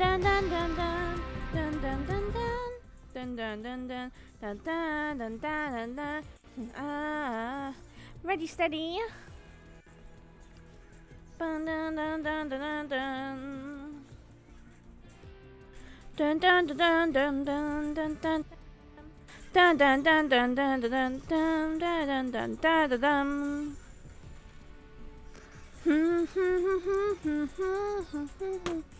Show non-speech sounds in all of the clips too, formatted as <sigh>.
dun dun dun dun dun dun dun dun dun dun dun dun dun dun dun dun dun Ah, ready, steady. Dun dun dun dun dun dun. Dun dun dun dun dun dun dun. Dun dun dun dun dun dun dun dun dun dun dun dun dun. Hmm hmm hmm hmm hmm hmm hmm.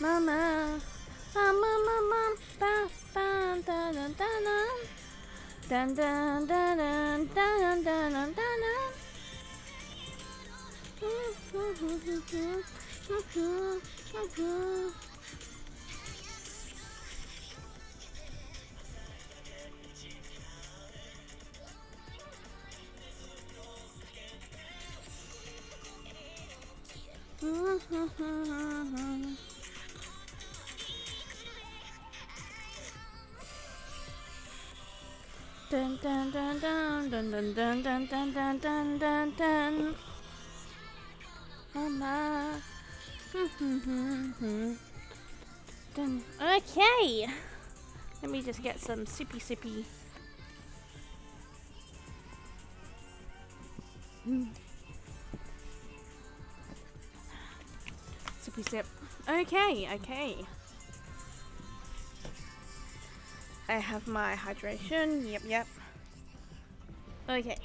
Mama, ah, mama, mama, ba ba dun dun dun dun dun dun dun dun dun dun dun dun. Dun dun dun dun dun dun dun dun dun dun dun dun dun. Okay. Let me just get some sippy sippy. Mm. Sippy sip. Okay, okay. I have my hydration. Yep, yep. Okay.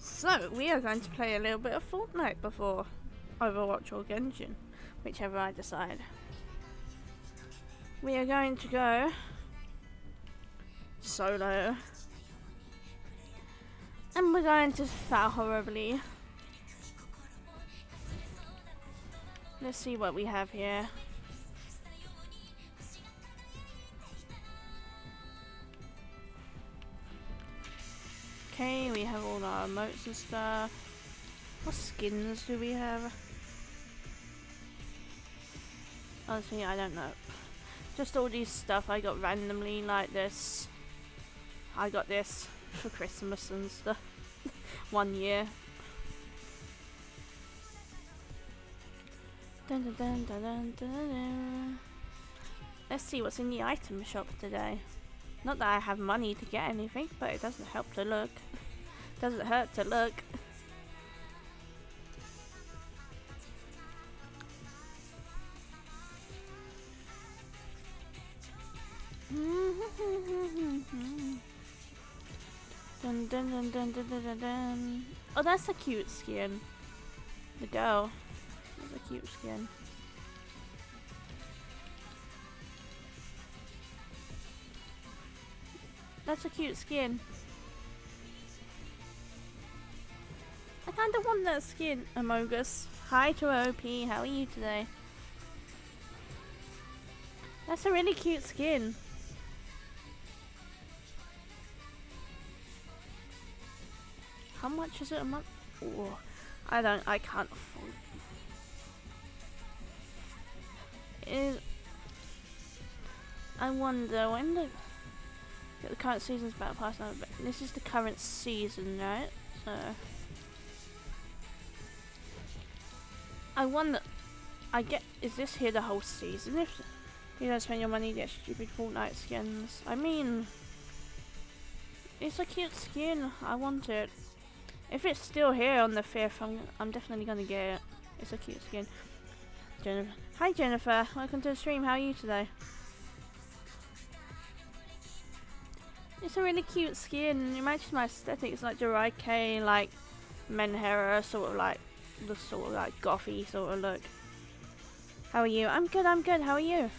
So, we are going to play a little bit of Fortnite before Overwatch or Genshin, whichever I decide. We are going to go solo. And we're going to fail horribly. Let's see what we have here. Okay, we have all our emotes and stuff. What skins do we have? Honestly, I don't know. Just all these stuff I got randomly like this. I got this for Christmas and stuff. <laughs> One year. Dun dun dun. Let's see what's in the item shop today. Not that I have money to get anything, but it doesn't help to look. Doesn't hurt to look. dun, dun, dun, dun, dun, dun, dun, dun. Oh, that's a cute skin. The girl. That's a cute skin. That's a cute skin. I kinda want that skin, Amogus. Hi to OP, how are you today? That's a really cute skin. How much is it a month? Oh, I don't, I can't afford. Is I wonder when the the current season's battle pass now. This is the current season, right? So I wonder. I get. Is this here the whole season? If you don't spend your money, get stupid Fortnite skins. I mean, it's a cute skin. I want it. If it's still here on the fifth, I'm I'm definitely gonna get it. It's a cute skin. Jennifer. Hi Jennifer. Welcome to the stream. How are you today? It's a really cute skin. Matches my aesthetic. It's like Jiraiya, like Menhera, sort of like the sort of like gothy sort of look. How are you? I'm good. I'm good. How are you?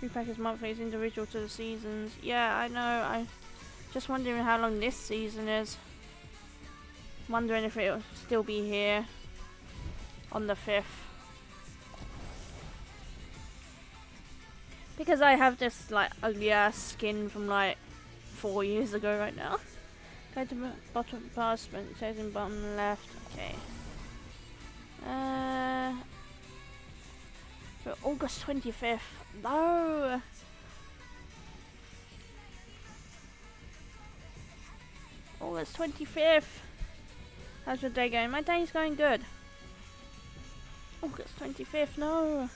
Three packets monthly is individual to the seasons. Yeah, I know. I just wondering how long this season is. Wondering if it'll still be here. on the 5th. Because I have this like ugly ass skin from like four years ago right now. Go to bottom passment, it says in bottom left. Okay. Uh, for August 25th. No! August 25th. How's your day going? My day's going good. August 25th, no.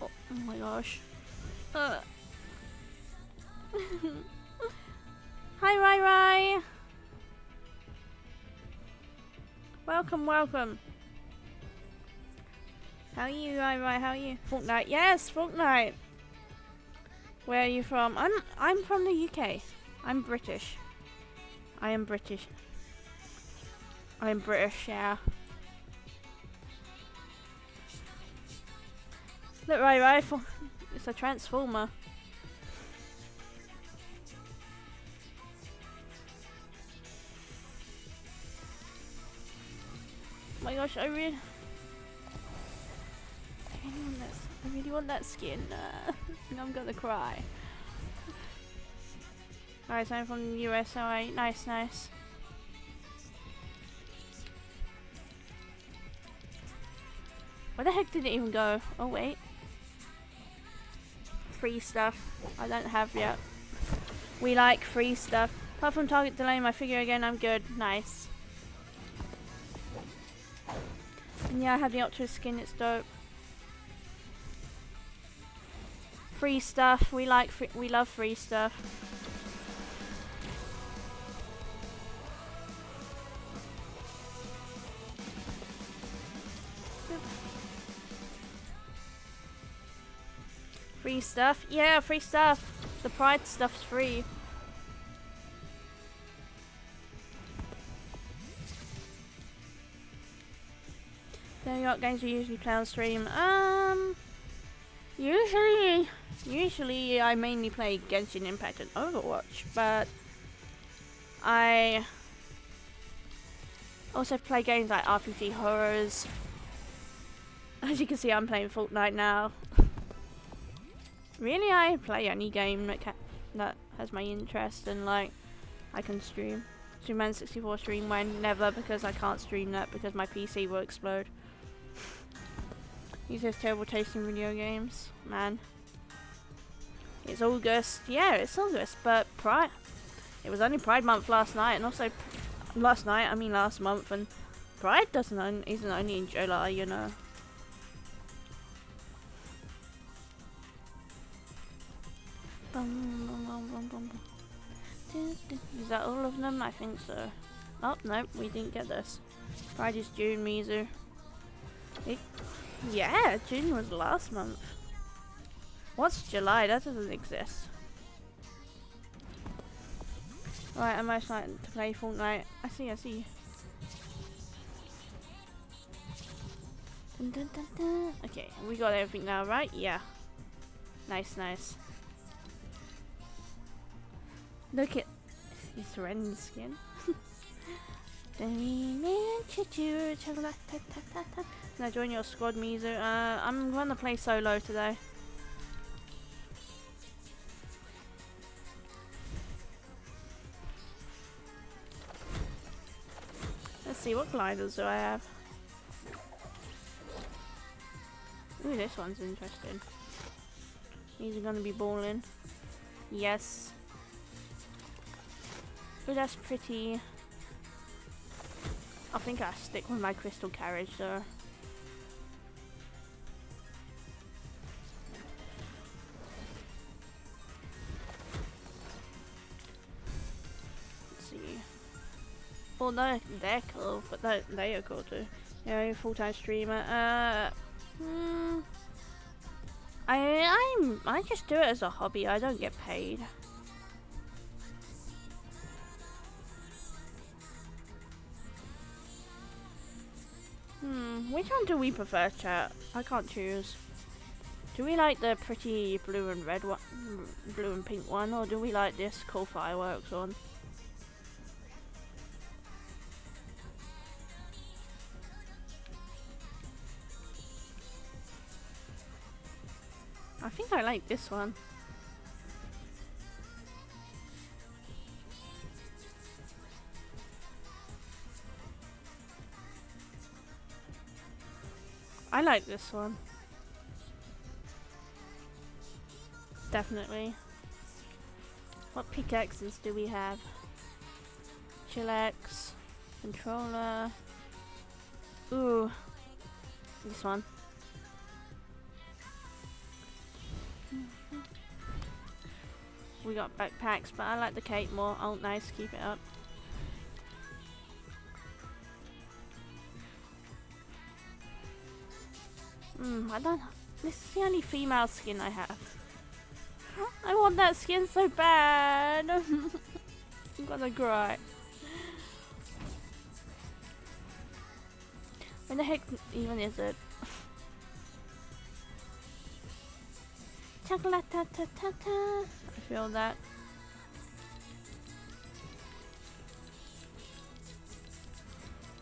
Oh, oh my gosh. Uh. <laughs> Hi, Rai Rai. Welcome, welcome. How are you, Rai Rai? How are you? Fortnite. Yes, Fortnite. Where are you from? I'm I'm from the UK. I'm British. I am British. I am British, yeah. Look, Rai Rai, it's a transformer. My gosh, I really, I really want that. I really want that skin. Uh, <laughs> I'm gonna cry. Alright, so I'm from the US. Alright, nice, nice. Where the heck did it even go? Oh wait. Free stuff. I don't have yet. We like free stuff. Apart from target delay my figure again, I'm good. Nice. And yeah, I have the Ultra skin, it's dope. Free stuff, we like free, we love free stuff. Free stuff? Yeah, free stuff. The Pride stuff's free. What games we usually play on stream? Um, usually, usually I mainly play Genshin Impact and Overwatch, but I also play games like RPG Horrors. As you can see, I'm playing Fortnite now. really, I play any game that that has my interest and like I can stream. Stream 64 stream when never because I can't stream that because my PC will explode. He says terrible taste in video games. Man. It's August. Yeah, it's August, but Pride. It was only Pride Month last night, and also last night. I mean last month, and Pride doesn't isn't only in July, you know. Is that all of them? I think so. Oh, no, we didn't get this. Pride is June, Mizu. Yeah, June was last month. What's July? That doesn't exist. Right, am I starting to play Fortnite? I see, I see. Dun, dun, dun, okay, we got everything now, right? Yeah. Nice, nice. Look at this Ren skin. I join your squad, Mizu? Uh, I'm going to play solo today. Let's see, what gliders do I have? Ooh, this one's interesting. These are gonna be balling. Yes. Ooh, that's pretty. I think I'll stick with my crystal carriage though. Well, no, they're cool, but they, they are cool too. Yeah, full-time streamer. Uh, hmm, I, I'm, I just do it as a hobby. I don't get paid. Hmm, which one do we prefer, chat? I can't choose. Do we like the pretty blue and red one, blue and pink one, or do we like this cool fireworks one? I think I like this one. I like this one. Definitely. What pickaxes do we have? Chillax, controller. Ooh, this one. We got backpacks, but I like the cape more. Oh, nice, keep it up. Hmm, I don't... This is the only female skin I have. I want that skin so bad. <laughs> I'm gonna cry. Where the heck even is it? Chocolate ta ta ta ta. Feel that.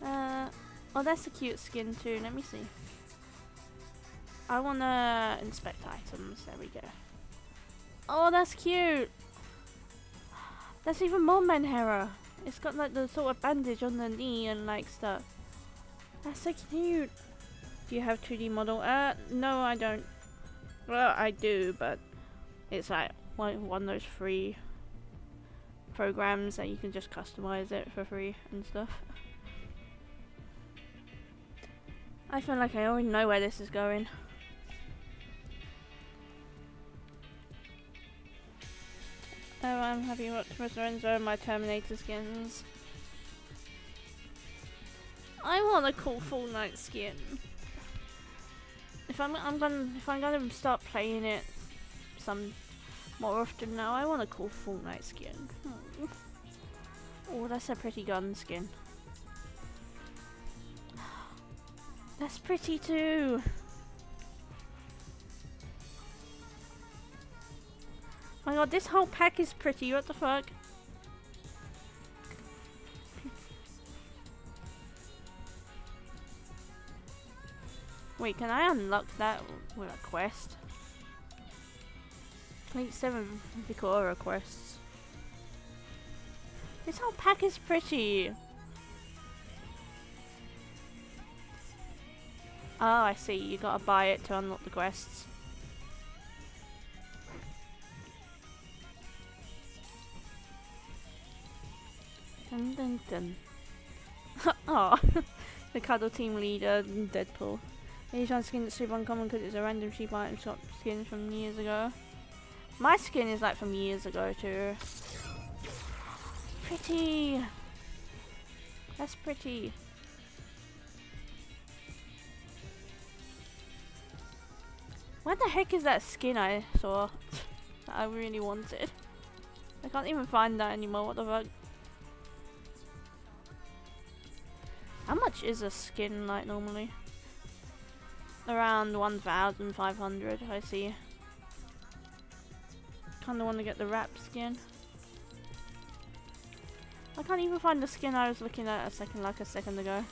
Uh, oh, that's a cute skin too. Let me see. I wanna inspect items. There we go. Oh, that's cute. That's even more Menhera. It's got like the sort of bandage on the knee and like stuff. That's so cute. Do you have 2D model? Uh, no, I don't. Well, I do, but it's like one, one of those free programs that you can just customize it for free and stuff. I feel like I already know where this is going. Oh, I'm happy watch Mr. Enzo and my Terminator skins. I want a cool Fortnite skin. If I'm I'm gonna if I'm gonna start playing it some more often now, I want a cool Fortnite skin. Hmm. Oh, that's a pretty gun skin. <sighs> That's pretty too. my god, this whole pack is pretty, what the fuck? Wait, can I unlock that with a quest? Complete 7 Vikora quests. This whole pack is pretty. Oh, I see. You gotta buy it to unlock the quests. Dun dun dun. <laughs> oh, <laughs> the cuddle team leader, Deadpool. Asian skin that's super uncommon because it's a random cheap item shop skin from years ago. My skin is like from years ago too. Pretty! That's pretty. Where the heck is that skin I saw <laughs> that I really wanted? I can't even find that anymore, what the fuck? How much is a skin like normally? Around 1,500 I see. Kinda wanna get the wrap skin. I can't even find the skin I was looking at a second like a second ago.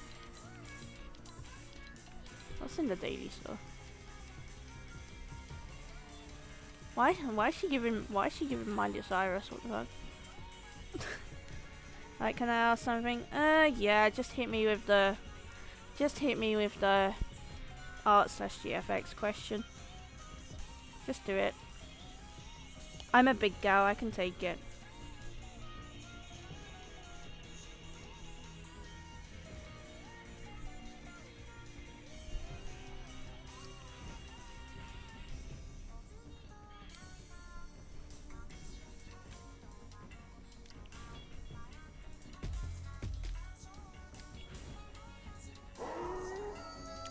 What's in the daily store? Why why is she giving why is she giving Miley Cyrus what the fuck? <laughs> Like, can I ask something? Uh, yeah, just hit me with the... Just hit me with the art slash GFX question. Just do it. I'm a big gal, I can take it.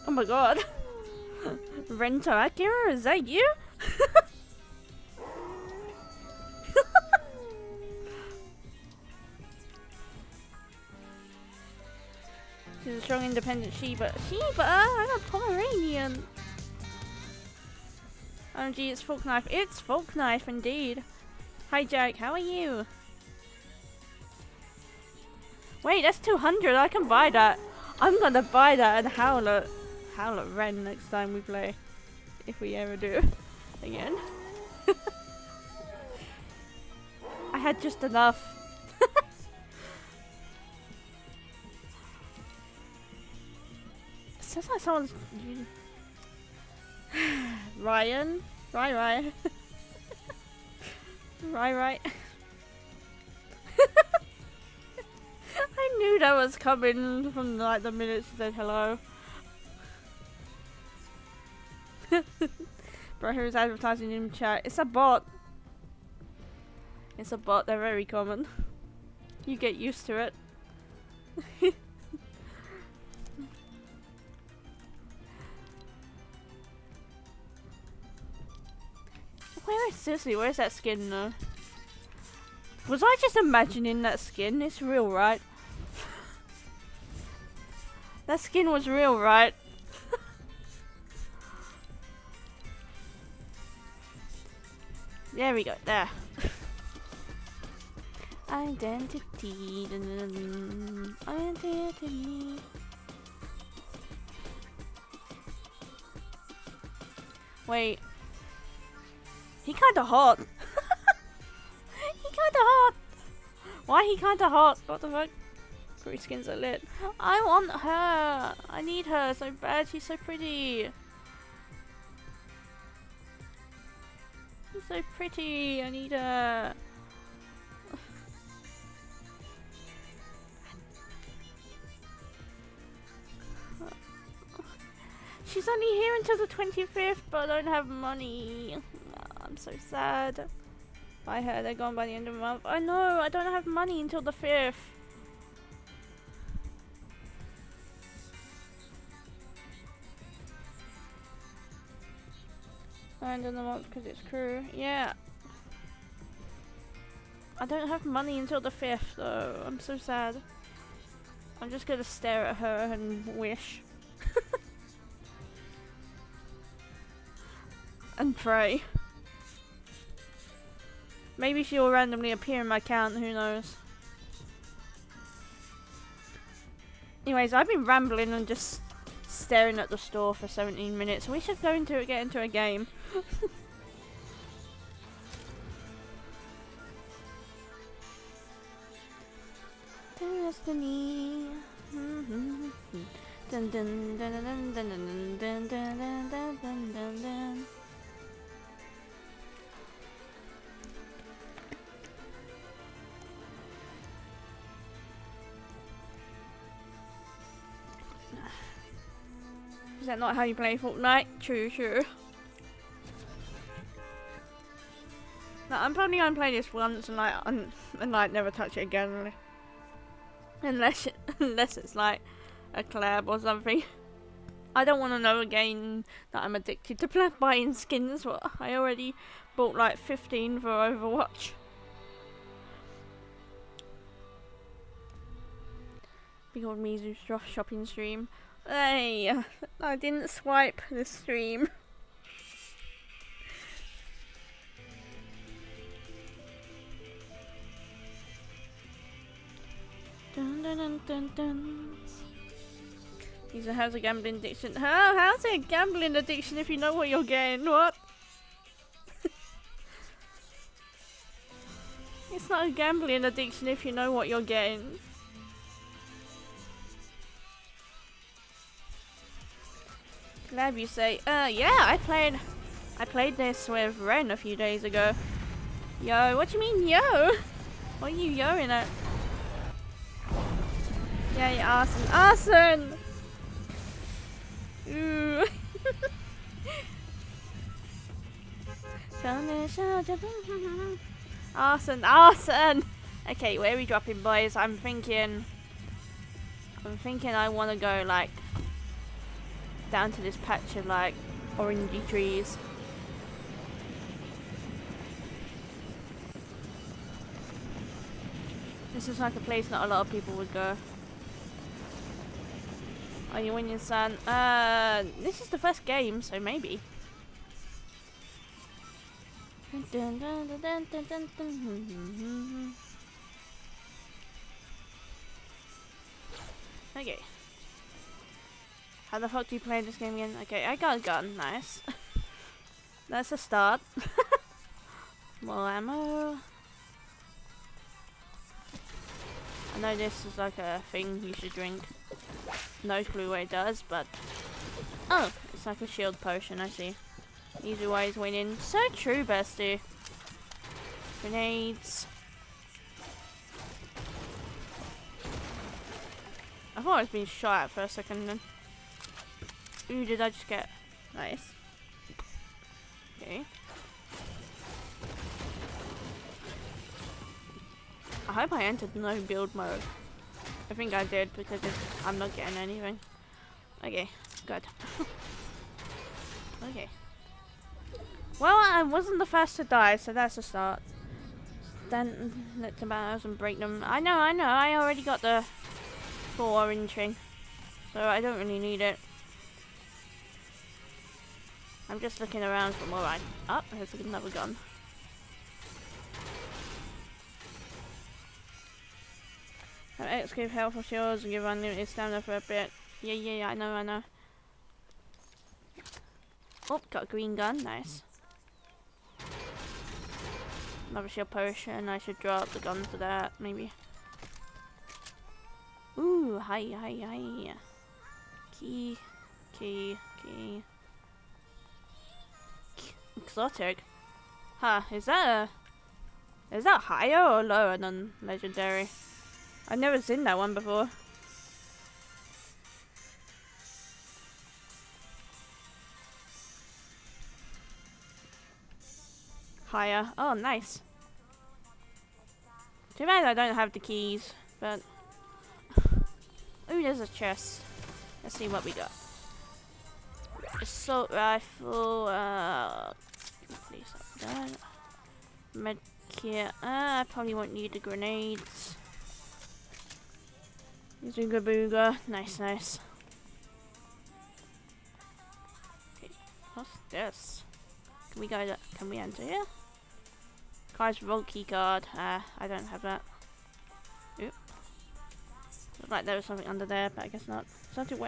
Oh my god. <laughs> Rento Akira, is that you? <laughs> independent Shiba. Shiba? Uh, I got Pomeranian. OMG, it's Folk Knife. It's Folk Knife indeed. Hi Jack, how are you? Wait, that's 200. I can buy that. I'm gonna buy that and howl it. Howler Ren next time we play. If we ever do. <laughs> again. <laughs> I had just enough. Someone's... Ryan? Right. right, right. I knew that was coming from like the minute she said hello. <laughs> Bro, who's advertising in chat? It's a bot. It's a bot, they're very common. You get used to it. <laughs> seriously, where's that skin though? Was I just imagining that skin? It's real, right? <laughs> that skin was real, right? <laughs> there we go, there. Identity, <laughs> identity. Wait. He kinda hot. <laughs> he kinda hot. Why he kinda hot? What the fuck? Grey skins are lit. I want her. I need her so bad. She's so pretty. She's so pretty. I need her. <laughs> She's only here until the 25th, but I don't have money. I'm so sad. I heard they're gone by the end of the month. I know, I don't have money until the 5th. End of the month because it's crew. Yeah. I don't have money until the 5th though. I'm so sad. I'm just gonna stare at her and wish. <laughs> and pray. Maybe she will randomly appear in my account, who knows. Anyways, I've been rambling and just staring at the store for 17 minutes. We should go into get into a game. Destiny. dun dun dun dun dun dun dun dun dun dun dun dun. Is that not how you play Fortnite? True, true. No, I'm probably gonna play this once and like and, and like never touch it again. Unless it, <laughs> unless it's like a collab or something. I don't want to know again that I'm addicted to buying skins. What I already bought like 15 for Overwatch. Big old Mizu shopping stream. Hey, I didn't swipe the stream. Dun dun dun dun dun. He has a gambling addiction. How? How's a gambling addiction if you know what you're getting? What? <laughs> it's not a gambling addiction if you know what you're getting. Glad you say. Uh, yeah, I played. I played this with Ren a few days ago. Yo, what do you mean, yo? What are you yoing at? Yeah, you arson. Arson! Ooh. <laughs> arson, arson! Okay, where are we dropping, boys? I'm thinking... I'm thinking I want to go, like, down to this patch of like orangey trees. This is like a place not a lot of people would go. Are you winning, son? Uh, this is the first game, so maybe. Okay. How the fuck do you play this game again? Okay, I got a gun. Nice. <laughs> That's a start. <laughs> More ammo. I know this is like a thing you should drink. No clue what it does, but... Oh, it's like a shield potion, I see. Easy ways winning. So true, bestie. Grenades. I thought I was being shot at for a second then. Ooh, did I just get... Nice. Okay. I hope I entered no build mode. I think I did because I'm not getting anything. Okay, good. <laughs> okay. Well, I wasn't the first to die, so that's a start. Then let the battles and break them. I know, I know, I already got the full orange thing. So I don't really need it. I'm just looking around for more. I oh, there's another gun. Have X give health of shields and give unlimited stamina for a bit. Yeah, yeah, yeah, I know, I know. Oh, got a green gun, nice. Another shield potion, I should drop the gun for that, maybe. Ooh, hi, hi, hi. Key, key, key. Exotic. Huh, is that a... Is that higher or lower than legendary? I've never seen that one before. Higher. Oh, nice. Too bad I don't have the keys, but... <sighs> Ooh, there's a chest. Let's see what we got. Assault rifle, uh... Please, that. Med kit. Uh, I probably won't need the grenades. Zooga booga. Nice, nice. Okay, what's this? Can we go can we enter here? Car's vault key card. Uh, I don't have that. Oop. Looked like there was something under there, but I guess not. Exotic,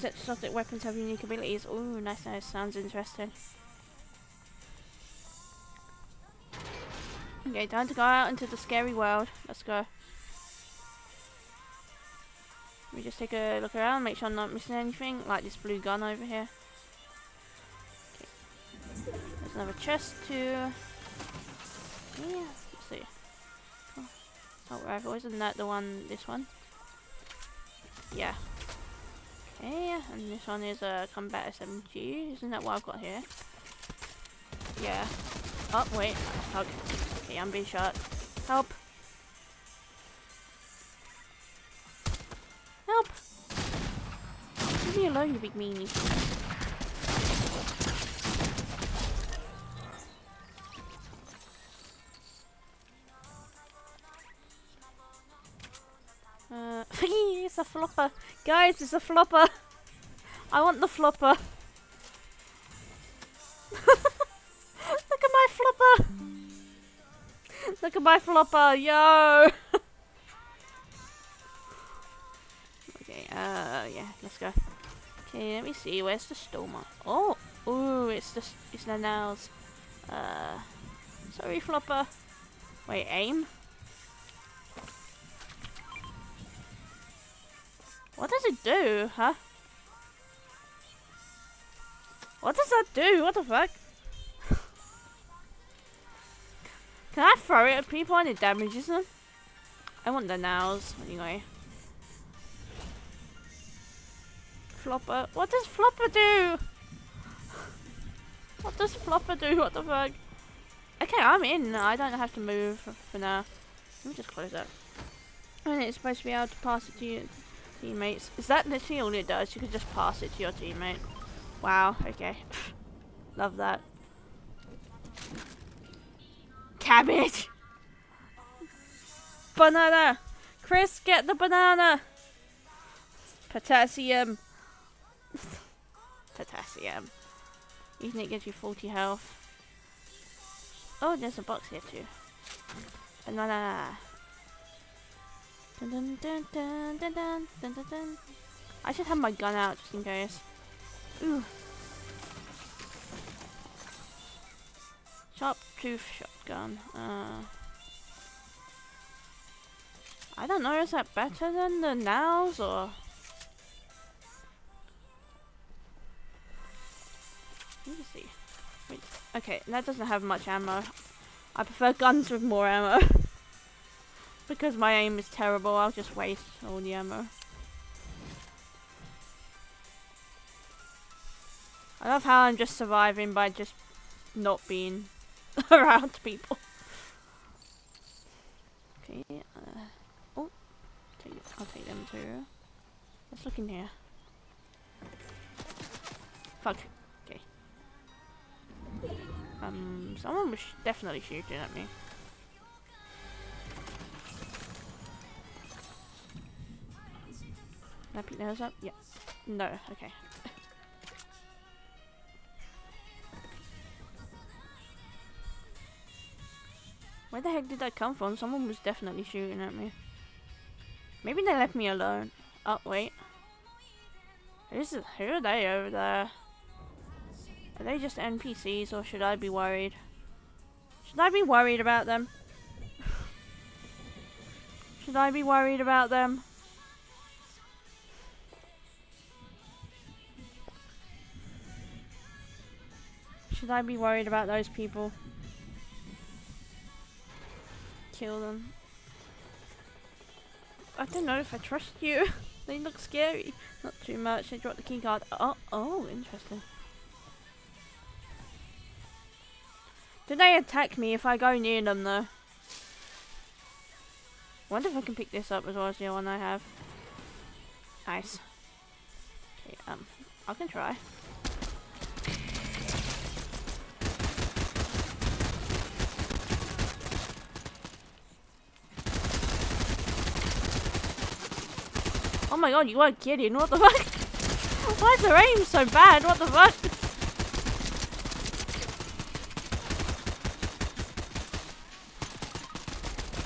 we exotic weapons have unique abilities. Ooh, nice, nice. Sounds interesting. Okay, time to go out into the scary world. Let's go. Let me just take a look around, make sure I'm not missing anything, like this blue gun over here. Okay. There's another chest too. Yeah, let's see. Oh, assault rifle, isn't that the one, this one? Yeah. Okay, and this one is a combat SMG, isn't that what I've got here? Yeah. Oh, wait, fuck. Okay, I'm being shot. Help! Help! Leave me alone, you big meanie. Uh, <laughs> it's a flopper. Guys, it's a flopper. <laughs> I want the flopper. <laughs> Look at my flopper. Look at my flopper, yo. Okay, uh, yeah, let's go. Okay, let me see. Where's the stoma? Oh, oh, it's the it's the nails. Uh, sorry, flopper. Wait, aim. What does it do, huh? What does that do? What the fuck? <laughs> Can I throw it at people and it damages them? I want the nails, anyway. Flopper. What does Flopper do? <laughs> What does Flopper do? What the fuck? Okay, I'm in. I don't have to move for now. Let me just close that. And it's supposed to be able to pass it to your teammates. Is that literally all it does? You can just pass it to your teammate. Wow, okay. <laughs> Love that. Cabbage! <laughs> Banana! Chris, get the banana! Potassium. <laughs> Potassium. Using it gives you 40 health. Oh, there's a box here too. Banana. Dun dun dun dun dun dun dun dun dun. I should have my gun out just in case. Ooh. Sharp tooth shotgun. Uh, I don't know, is that better than the nows or? Let me see. Wait, okay, that doesn't have much ammo. I prefer guns with more ammo. <laughs> because my aim is terrible, I'll just waste all the ammo. I love how I'm just surviving by just not being <laughs> around people. Okay, uh, oh, take, I'll take them too. Let's look in here. Fuck. Okay. Um, someone was sh definitely shooting at me. Can I pick those up? Yeah. No, okay. Where the heck did that come from? Someone was definitely shooting at me. Maybe they left me alone. Oh, wait. Who's, who are they over there? Are they just NPCs or should I be worried? Should I be worried about them? <laughs> should I be worried about them? Should I be worried about those people? kill them. I don't know if I trust you. <laughs> they look scary. Not too much. They dropped the key card. Oh, oh, interesting. Do they attack me if I go near them though? wonder if I can pick this up as well as the one I have. Nice. Okay, um, I can try. My god, you weren't kidding. What the fuck? <laughs> Why is their aim so bad? What the fuck?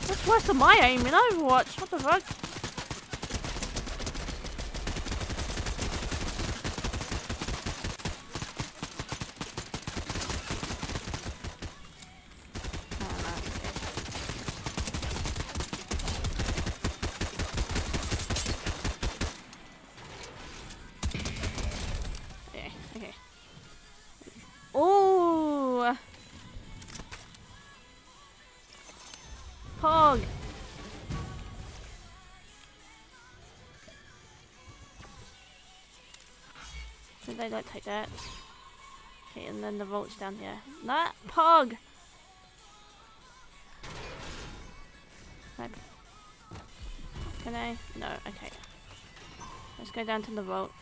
That's worse than my aim in Overwatch. What the fuck? They don't take that. Okay, and then the vault's down here. That pog! Can I? No, okay. Let's go down to the vault.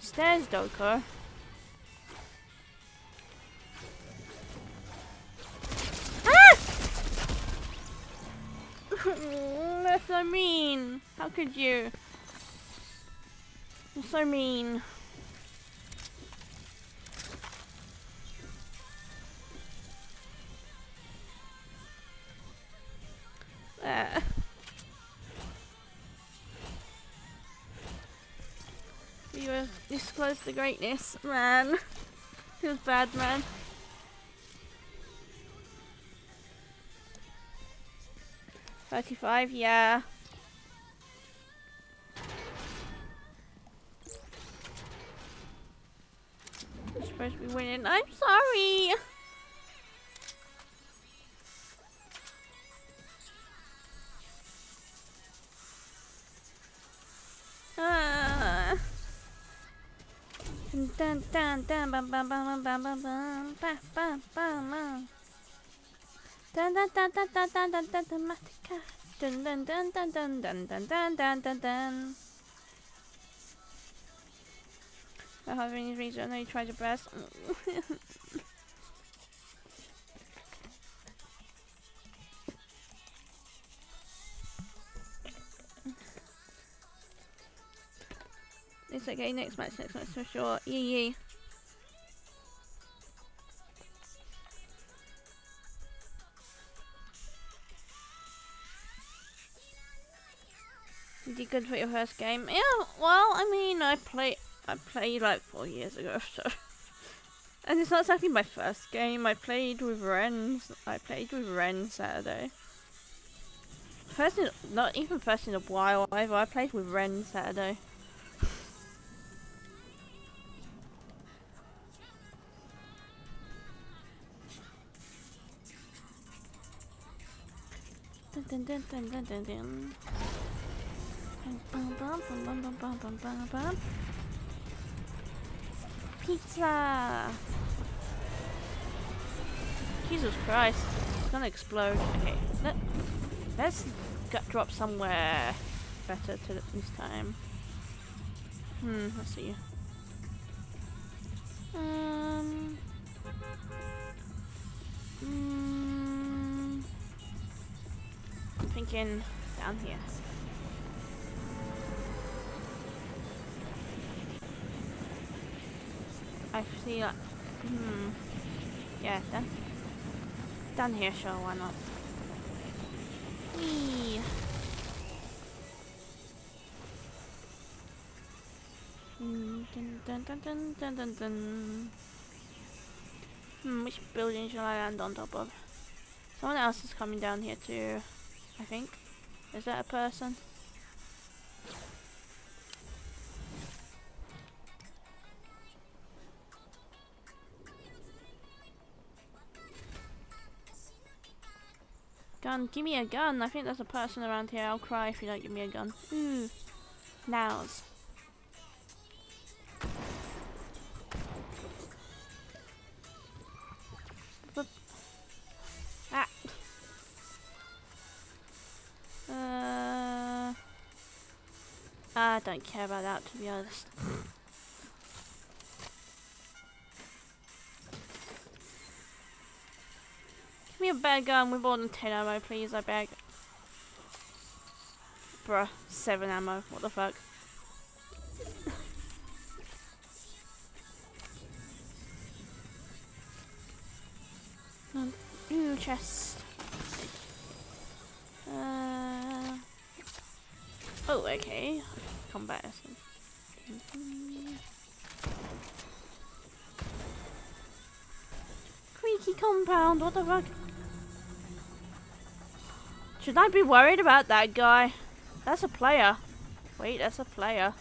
Stairs, Doker. Ah! <laughs> That's so mean. How could you? You're so mean. Uh. You were this close to greatness, man. <laughs> Feels bad, man. Thirty-five, yeah. I have any reason I tried your best. it's okay, next match, next match for sure. Yee yee. Good for your first game. Yeah, well, I mean, I play I played like four years ago, <laughs> so And it's not exactly my first game. I played with Ren. I played with Ren Saturday. First in, not even first in a while either. I played with Ren Saturday. <laughs> dun dun dun dun dun dun Pizza! Jesus Christ, it's gonna explode. Okay, let, let's get, drop somewhere better to this time. Hmm, let's see. Um. Mm, I'm thinking down here. I see like, hmm, yeah, done. Down here, sure, why not? Whee! Dun, dun, dun, dun, dun, dun, dun. Hmm, which building shall I land on top of? Someone else is coming down here too, I think. Is that a person? Gun, give me a gun. I think there's a person around here. I'll cry if you don't give me a gun. Ooh. Nows. Ah. Uh, I don't care about that to be honest. A better gun with more than 10 ammo, please, I beg. Bruh, 7 ammo, what the fuck? <laughs> Ooh, chest. Uh, oh, okay. Combat. Creaky compound, what the fuck? Should I be worried about that guy? That's a player. Wait, that's a player.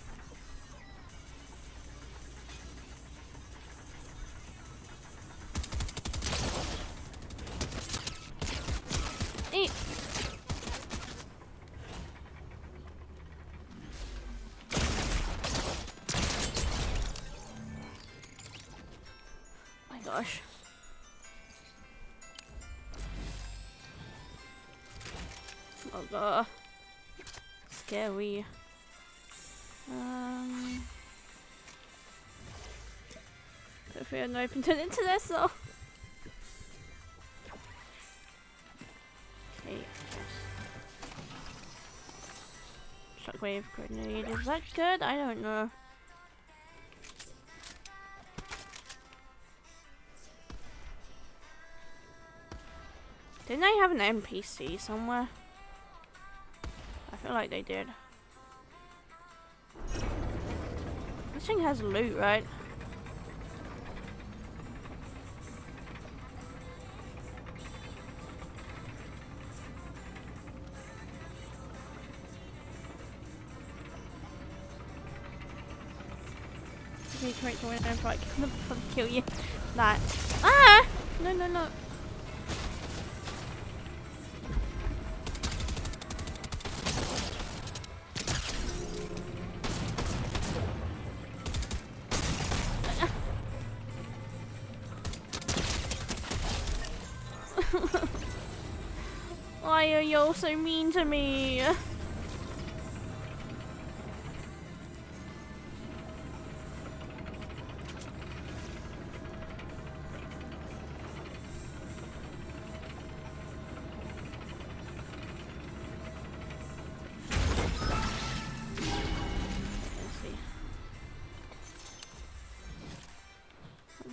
Scary. Um. Hopefully I'm open to the internet so. Okay, Shockwave grenade. Is that good? I don't know. Didn't I have an NPC somewhere? I feel like they did. This thing has loot, right? Okay, try to win and fight. I'm gonna fucking kill you. That. Ah! No, no, no. All so mean to me?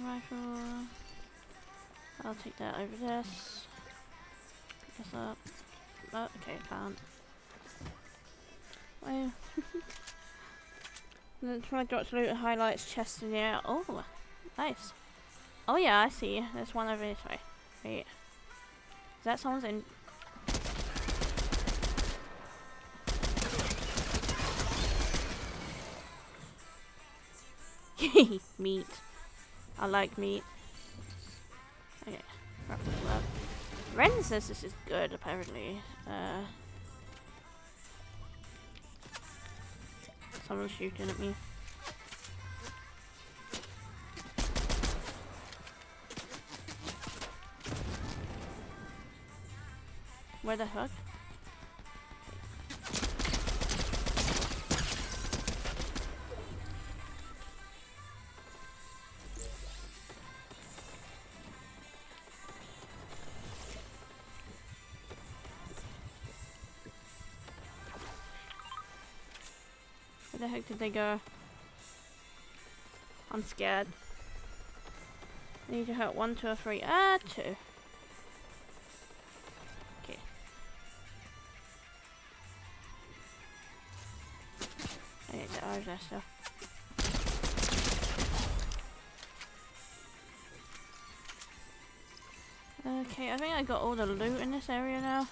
Rifle. I'll take that over this. Oh, okay, can't. Well. <laughs> then try dot loot highlights chest in the air. Oh, nice. Oh yeah, I see. There's one over this way. Wait. Is that someone's in? <laughs> meat. I like meat. Okay. Ren says this is good, apparently. Uh, someone's shooting at me. Where the heck? Where the heck did they go? I'm scared. I need to hurt one, two, or three. Ah, two. that stuff. Okay, I think I got all the loot in this area now.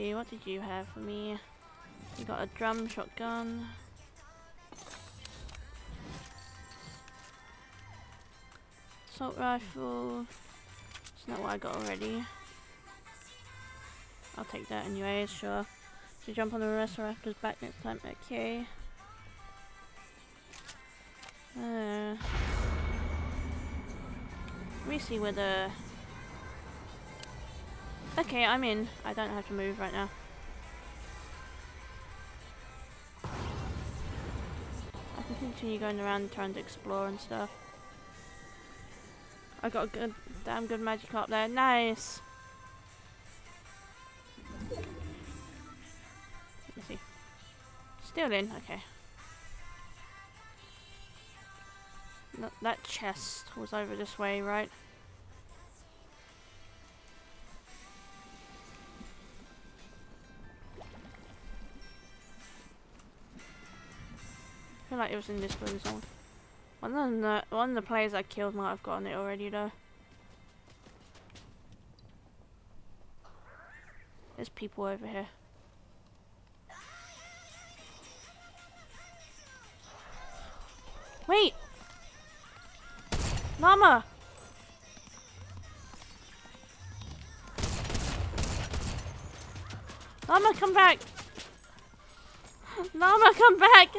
See, what did you have for me? You got a drum shotgun. Assault rifle. It's not what I got already. I'll take that anyways, sure. To jump on the Velociraptor's back next time, okay. Uh, let me see where the... Okay, I'm in. I don't have to move right now. I can continue going around trying to explore and stuff. I got a good, damn good magic up there. Nice! Let me see. Still in, okay. That chest was over this way, right? Like it was in this blue zone. One of the one of the players I killed might have gotten it already though. There's people over here. Wait! Mama! Mama, come back! <gasps> Mama, come back!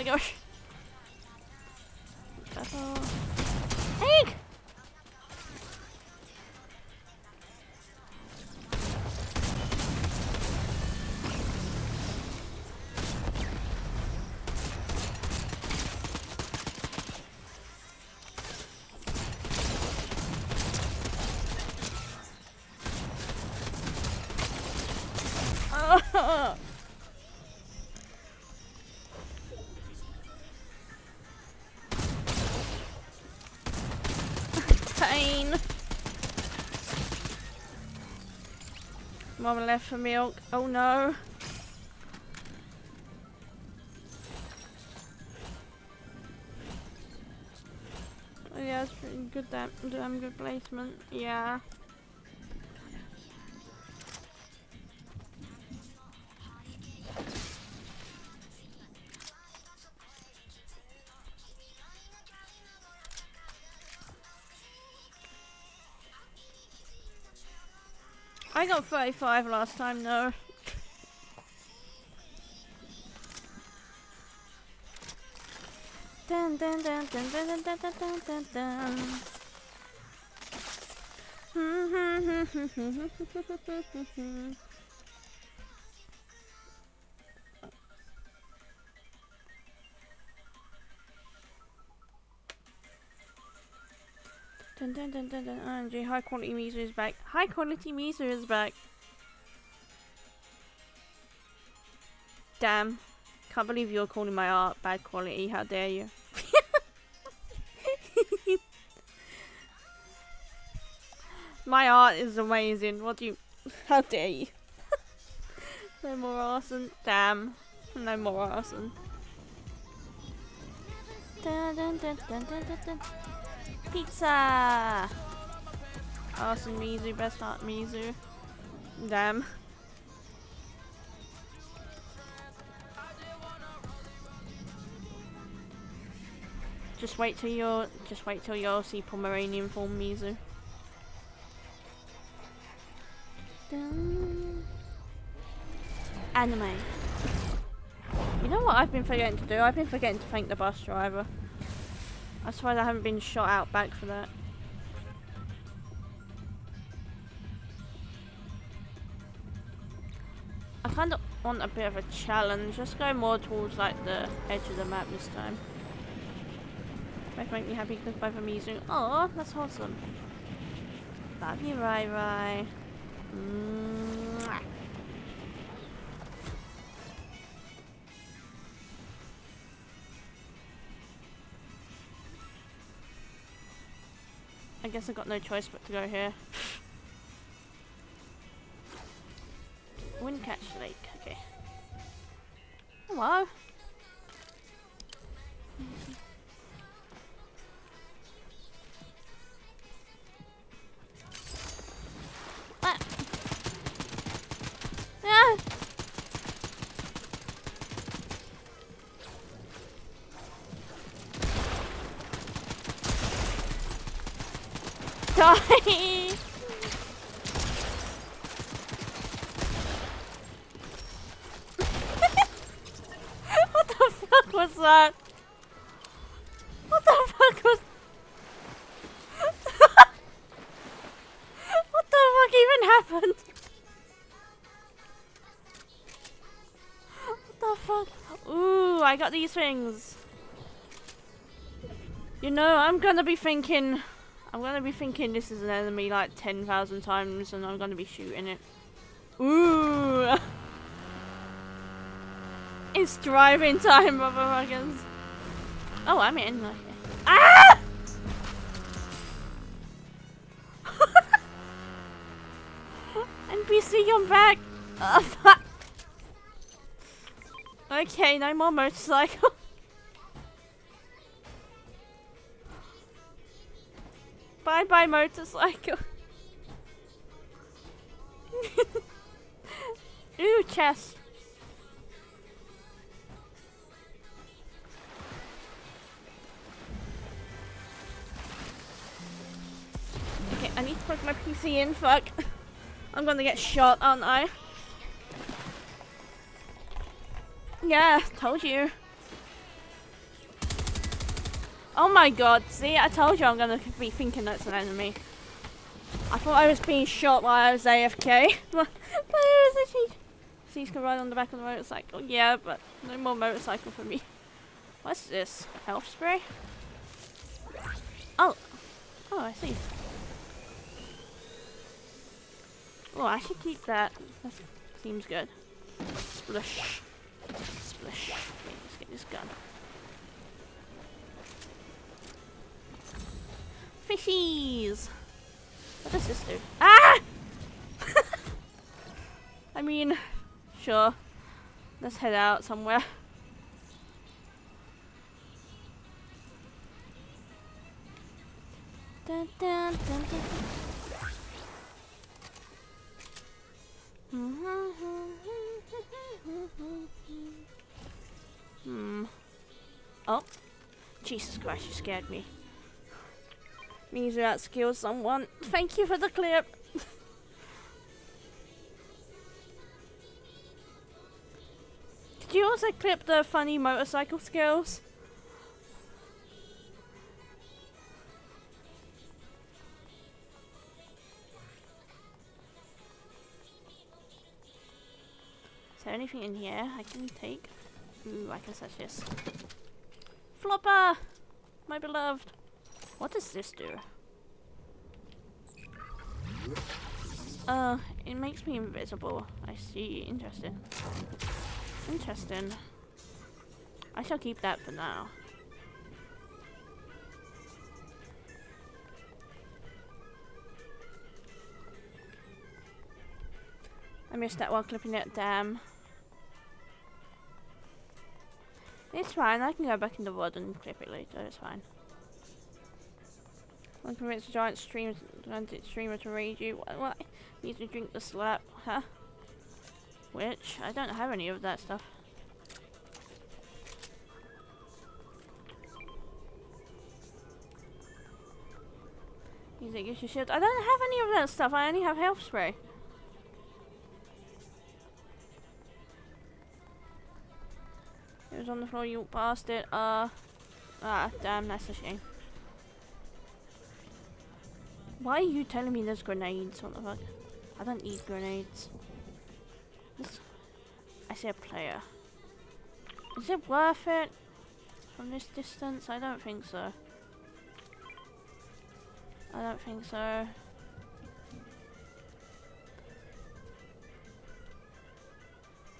My gosh. Mama left for milk. Oh no. Oh yeah, it's pretty good that damn um, good placement. Yeah. I got 35 last time though. dun dun dun dun dun dun dun dun dun dun dun. Dun dun dun dun dun. High quality Mizu is back. High quality Mizu is back. Damn. Can't believe you're calling my art bad quality. How dare you? <laughs> my art is amazing. What do you. How dare you? <laughs> no more arson. Damn. No more arson. Dun, dun, dun, Pizza! Awesome, Mizu, best not Mizu. Damn. Just wait till you're just wait till you'll see Pomeranian form Mizu. Dun. Anime. You know what I've been forgetting to do? I've been forgetting to thank the bus driver. I suppose I haven't been shot out back for that. I kind of want a bit of a challenge. Let's go more towards like the edge of the map this time. Both make me happy because both are Mizu. Oh, that's awesome. Love you, Rai Rai. Mwah. I guess I got no choice but to go here. Windcatch Lake, okay. Hello. Got these things. You know, I'm gonna be thinking... I'm gonna be thinking this is an enemy like 10,000 times and I'm gonna be shooting it. Ooh! <laughs> it's driving time, motherfuckers. Oh, I'm in. Okay. Ah! <laughs> NPC, come back! Okay, no more motorcycle. <laughs> Bye bye motorcycle. <laughs> Ooh, chest. Okay, I need to plug my PC in, fuck. <laughs> I'm gonna get shot, aren't I? Yeah, told you. Oh my god, see, I told you I'm gonna be thinking that's an enemy. I thought I was being shot while I was AFK. but <laughs> it was actually... So can ride on the back of the motorcycle. Yeah, but no more motorcycle for me. What's this? Health spray? Oh. Oh, I see. Oh, I should keep that. That seems good. Splish. Splish. Okay, let's get this gun. Fishies! What does this do? Ah! <laughs> I mean, sure. Let's head out somewhere. Dun, dun, dun, dun, dun. Mm-hmm, mm-hmm, mm-hmm. Hmm. Oh. Jesus Christ, you scared me. Means you outskill someone. Thank you for the clip. <laughs> Did you also clip the funny motorcycle skills? There anything in here I can take? Ooh, I can search this. Flopper! My beloved. What does this do? Uh, it makes me invisible. I see. Interesting. Interesting. I shall keep that for now. I missed that while clipping it, damn. It's fine, I can go back in the wood and clip it later, it's fine. I'm convinced a giant streamer, to raid you. What? what? Need to drink the slap, huh? Which, I don't have any of that stuff. Music gives you shield. I don't have any of that stuff, I only have health spray. Was on the floor, you it. Uh, ah, damn, that's a shame. Why are you telling me there's grenades? What the fuck? I don't need grenades. This, I see a player. Is it worth it from this distance? I don't think so. I don't think so.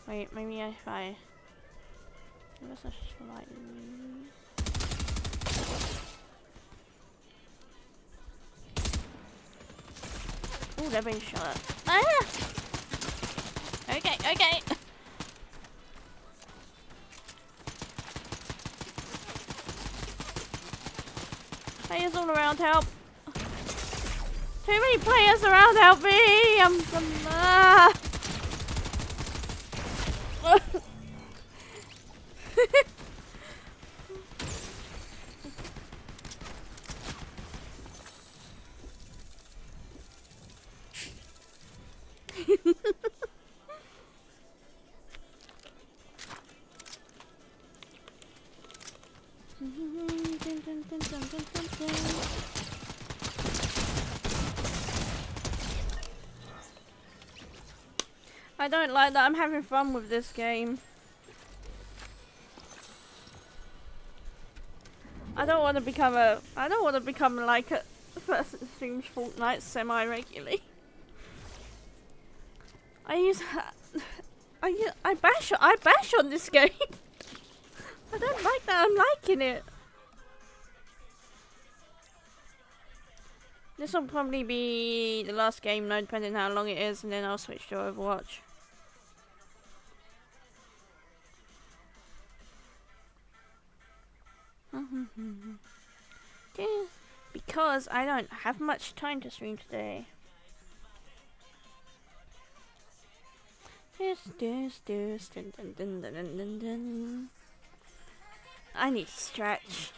Wait, maybe if I Let's just slightly. Oh, they're being shot. Ah! Okay, okay. Players all around, help! Too many players around, help me! I'm, I'm ah! Don't like that. I'm having fun with this game. I don't want to become a. I don't want to become like a person who streams Fortnite semi regularly. I use. <laughs> I I bash I bash on this game. <laughs> I don't like that. I'm liking it. This will probably be the last game now, depending how long it is, and then I'll switch to Overwatch. because I don't have much time to stream today. I need to stretch.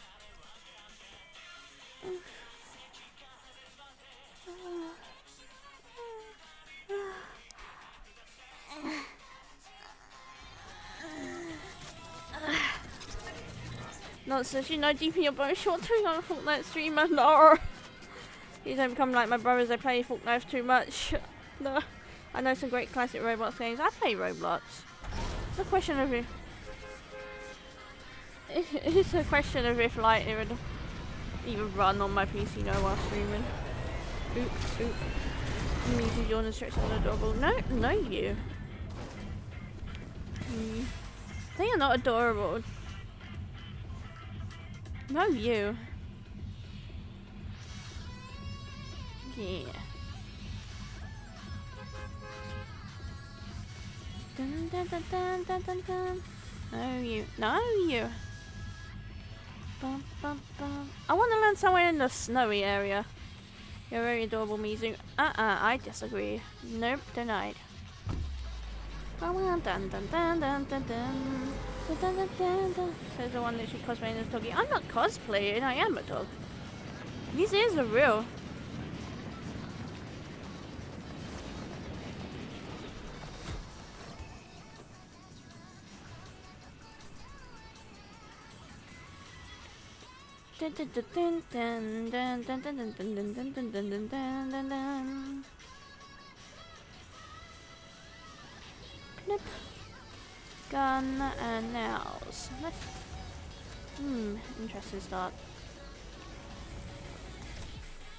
Not such a no in your a short time on a Fortnite streamer, no! You don't become like my brothers, they play Fortnite too much. <laughs> No. I know some great classic Roblox games. I play Roblox. It's a question of if <laughs> it's a question of if like it would even run on my PC no while streaming. Oop, oop. Me to join instructions on the adorable. No, no you. Mm. They are not adorable. No, you. Yeah. Dun, dun, dun, dun, dun, dun, dun. No, you. No, you. Bum, bum, bum. I want to land somewhere in the snowy area. You're very adorable, Mizu. Uh-uh, I disagree. Nope, denied. Dun, dun, dun, dun, dun, dun, dun. Dun, dun, dun. Says the one that should cosplaying as doggy. I'm not cosplaying, I am a dog. These ears are real. Knip gun and nails. Hmm, interesting start.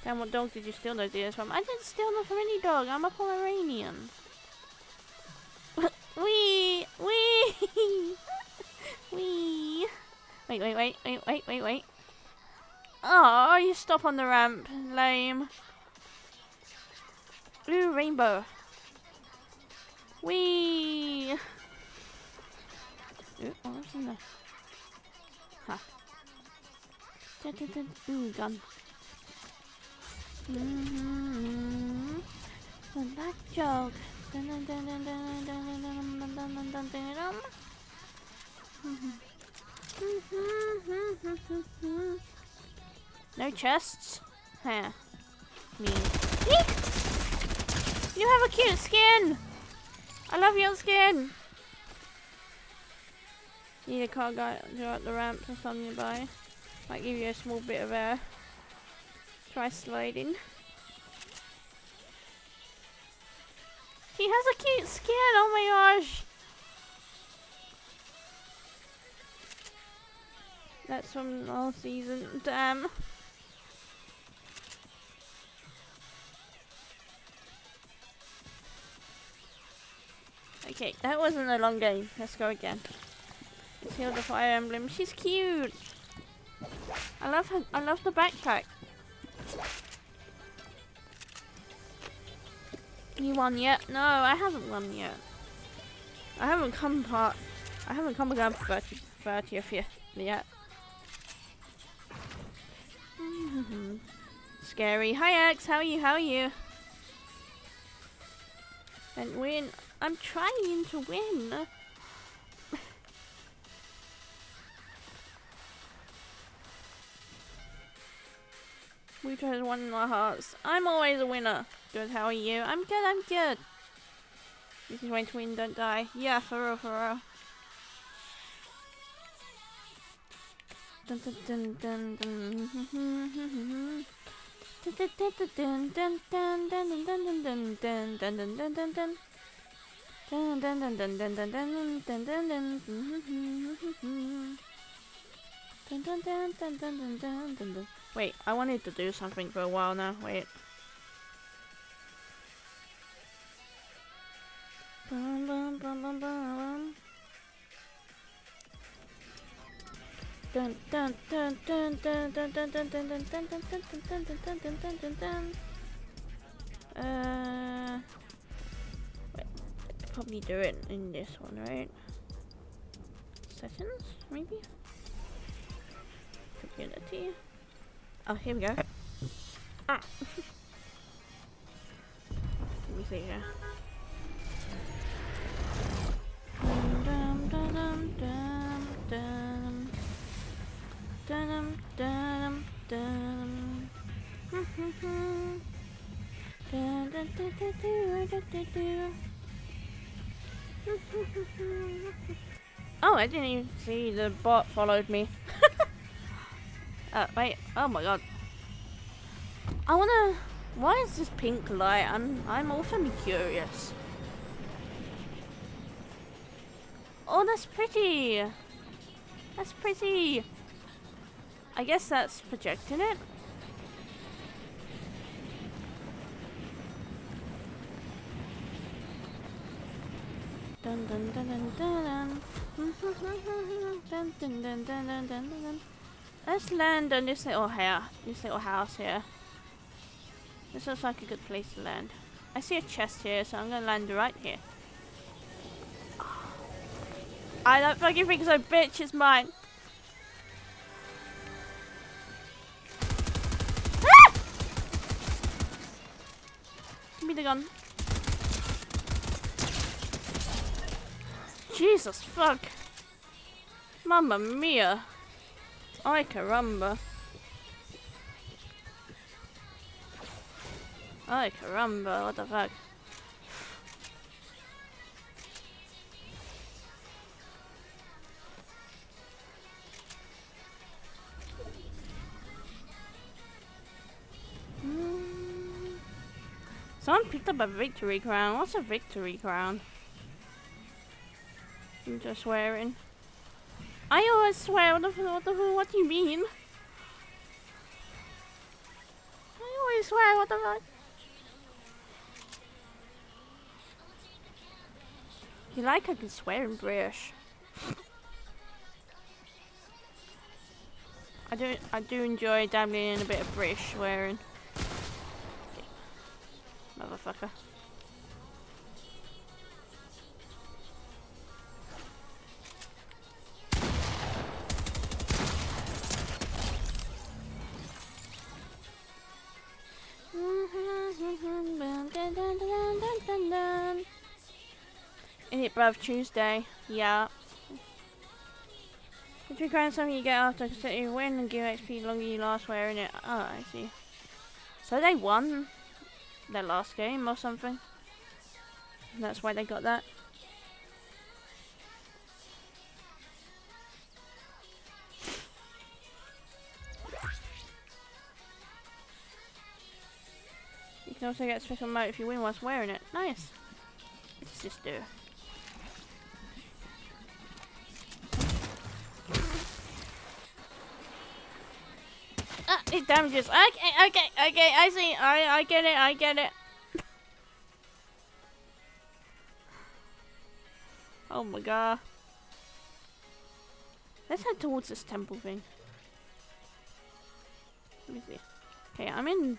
Damn, what dog did you steal those ears from? I didn't steal them from any dog. I'm a Pomeranian. <laughs> wee, wee, <laughs> wee. Wait, wait, wait, wait, wait, wait, wait. Oh, you stop on the ramp. Lame. Blue rainbow. Wee. Ooh, what's in there? Huh. Da, da, da. Ooh, gun. Mm -hmm. And that joke. Mm-hmm. No chests? Huh. Me. Eek! You have a cute skin! I love your skin! Need a car guy go up the ramp or something nearby. Might give you a small bit of air. Try sliding. He has a cute skin, oh my gosh! That's from last season, damn. Okay, that wasn't a long game. Let's go again. Let's heal the fire emblem. She's cute. I love her. I love the backpack. You won yet? No, I haven't won yet. I haven't come part. I haven't come again 30, 30th yet. <laughs> Scary. Hi X, how are you? How are you? And win. I'm trying to win. we tried one in our hearts. I'm always a winner. Good, how are you? I'm good, I'm good. This is going to win, don't die. Yeah, for real, for real. Dun dun dun dun dun. Dun dun dun dun dun dun dun dun dun dun dun dun dun dun. Dun dun Wait, I wanted to do something for a while now. Wait. Uh, probably do it in this one, right? Settings, maybe. Community. Oh, here we go. Ah. <laughs> Let me see here. Dum dum dum dum dum. Dum dum dum. Hmm, hmm, hmm. Dun, dun, dun, dun, oh, I didn't even see the bot followed me. <laughs> uh, wait. Oh my god. I wanna. Why is this pink light? I'm I'm awfully curious. Oh, that's pretty. That's pretty. I guess that's projecting it. Dun dun dun dun dun dun dun dun dun dun dun dun dun. Let's land on this little house. This little house here. This looks like a good place to land. I see a chest here, so I'm gonna land right here. I don't fucking think so, bitch. It's mine. Ah! Give me the gun. Jesus fuck. Mamma mia. Ay caramba. Ay caramba, what the fuck. Mm. Someone picked up a victory crown. What's a victory crown? I'm just swearing. I always swear. What the, what do you mean? I always swear. What the fuck? You like I can swear in British. <laughs> I do I do enjoy dabbling in a bit of British swearing. Motherfucker. It. Tuesday. Yeah. If you grind something you get after consider you win and give XP the longer you last wearing it. Oh, I see. So they won their last game or something. That's why they got that. You can also get a special mode if you win whilst wearing it. Nice. Does this do? Ah, it damages. Okay, okay, okay, I see. I, I get it, I get it. oh my god. Let's head towards this temple thing. Let me see. Okay, I'm in...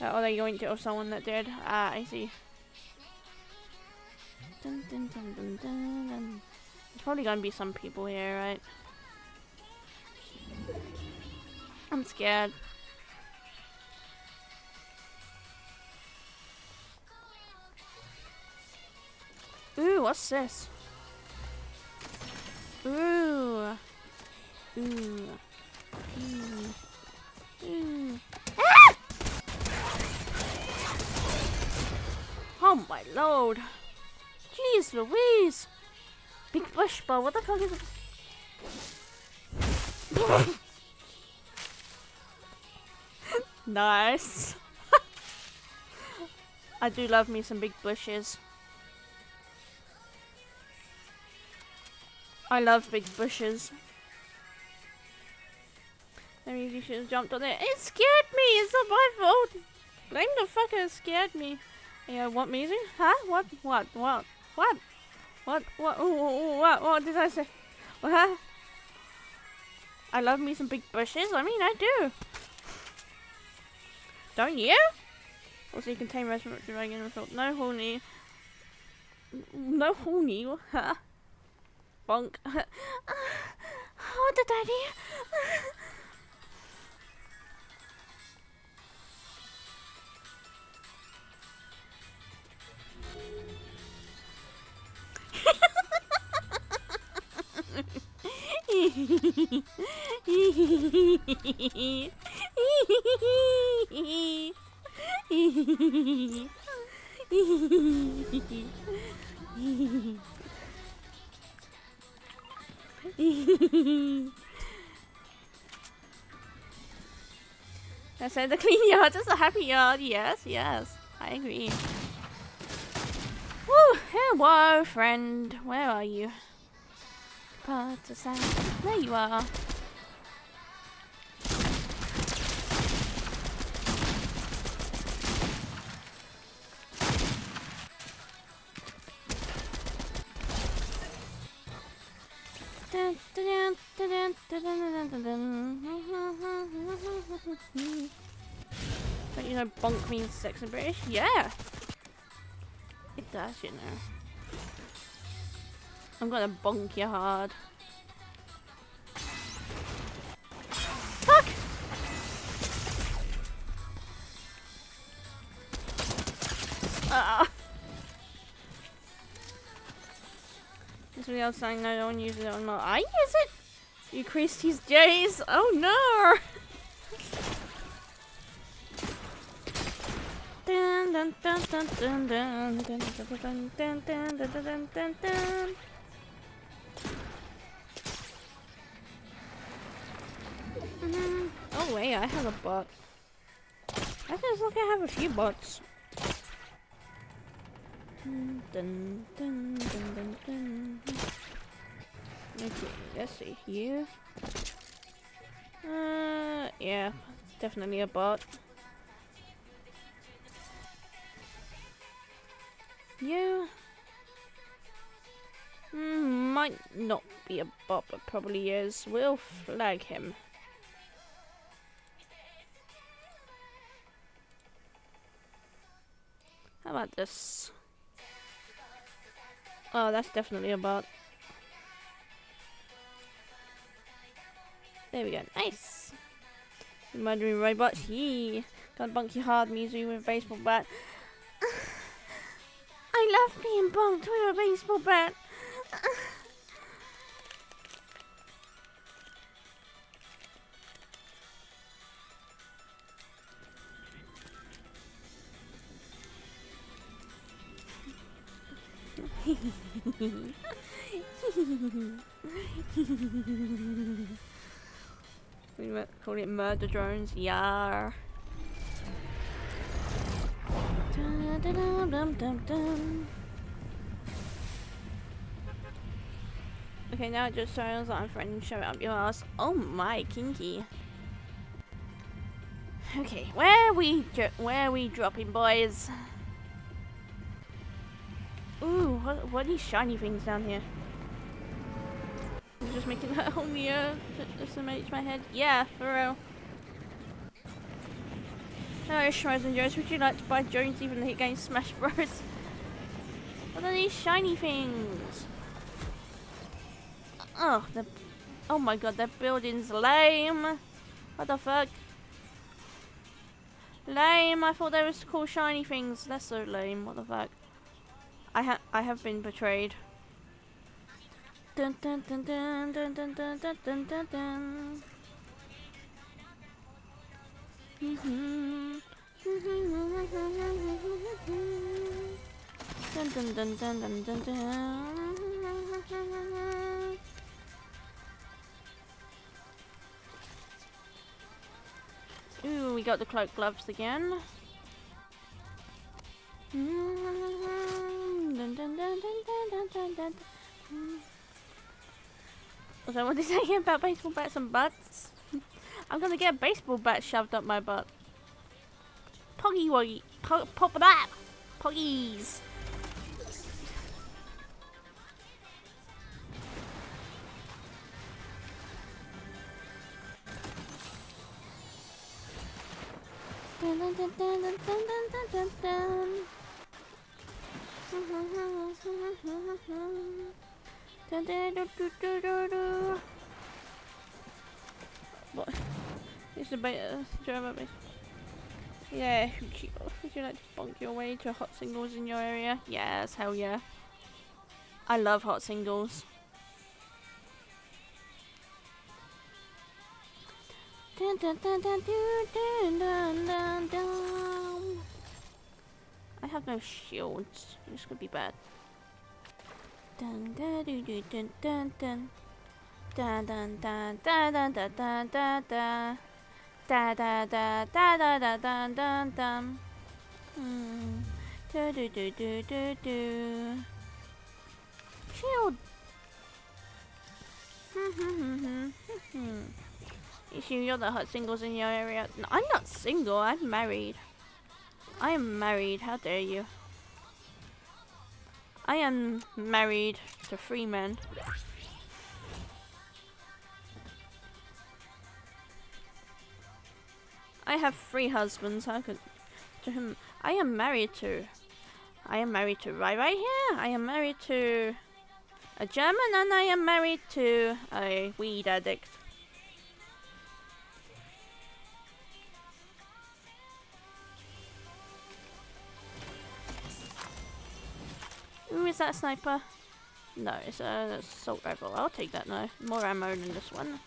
Oh, they going to off someone that did. Ah, I see. Dun, dun, dun. There's probably gonna be some people here, right? I'm scared. Ooh, what's this? Ooh. Ooh. Ooh. Ooh. Ah! Oh my lord. Jeez Louise. Big bush ball, what the fuck is it? <laughs> Nice. <laughs> I do love me some big bushes. I love big bushes. Maybe you should have jumped on it. It scared me! It's not my fault! Blame the fucker who scared me. Yeah, what music? Huh? What? What? What? What? What? What? Ooh, ooh, what? What did I say? What? I love me some big bushes. I mean, I do. Don't you? Also, you contain restaurant dragon result. No horny. No horny. Huh? Bonk. oh, the daddy. <laughs> I said the clean yard is a happy yard. Yes, yes. I agree. Woo! Hello, friend. Where are you? Part Partisan. Uh, there you are. Don't you know bonk means sex in British? Yeah! It does, you know. I'm gonna bonk you hard. This video saying I don't use it on my- I use it! You creased his J's! Oh no! dun dun dun dun dun dun dun dun dun dun dun dun dun dun Mm, oh wait, I have a bot. I just look I have a few bots. Dun, dun, dun. Okay, let's see here. Uh, yeah, definitely a bot. You mm, might not be a bot, but probably is. We'll flag him. How about this? Oh, that's definitely a bot. There we go. Nice. Murdering robots. Yee. Got bunky hard music with a baseball bat. <sighs> I love being bunked with a baseball bat. <sighs> Mm-hmm. <laughs> we call it murder drones. Dun. Okay, now it just sounds like I'm friend shove it up your ass. Oh my, kinky. Okay, where we where we dropping, boys? Ooh, what, what are these shiny things down here? I'm just making <laughs> that whole mirror to my head. Yeah, for real. Hello, Schmoes and Joes. Would you like to buy Jones even the hit game Smash Bros? What are these shiny things? Oh, the... Oh my god, that building's lame. What the fuck? Lame. I thought they was cool shiny things. That's so lame. What the fuck? I have I have been betrayed. Dun dun dun dun dun dun dun dun dun dun dun. Dun dun dun dun dun dun dun. Ooh, we got the cloak gloves again. Mm. So what did I say about baseball bats and butts? <laughs> I'm gonna get a baseball bat shoved up my butt. Poggy woggy. Pop, pop that! Poggies! Dun, dun, dun, What? It's a bit uh, German me. Yeah, would you like to bonk your way to hot singles in your area? Yes, hell yeah. I love hot singles. Dun, dun, dun, dun, dun, dun, dun, dun. I have no shields. This could be bad. Dun dun dun dun dun dun dun dun dun dun dun dun dun dun dun da da da da da da dun dun dun hmm do do do do do do shield hmm hmm hmm hmm hmm you you're the hot singles in your area. No, I'm not single, I'm married. I am married, how dare you. I am married to three men. I have three husbands, how could... To him, I am married to... I am married to right right here. I am married to a German and I am married to a weed addict. Ooh, is that a sniper? No, it's an assault rifle. I'll take that now. More ammo than this one.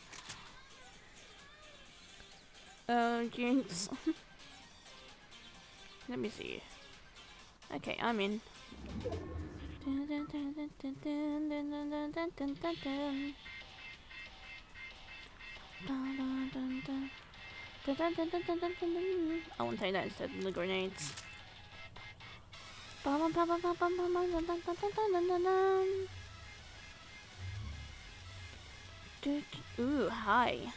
Oh, jinx. <laughs> Let me see. Okay, I'm in. I want to take that instead of the grenades. Ooh, hi.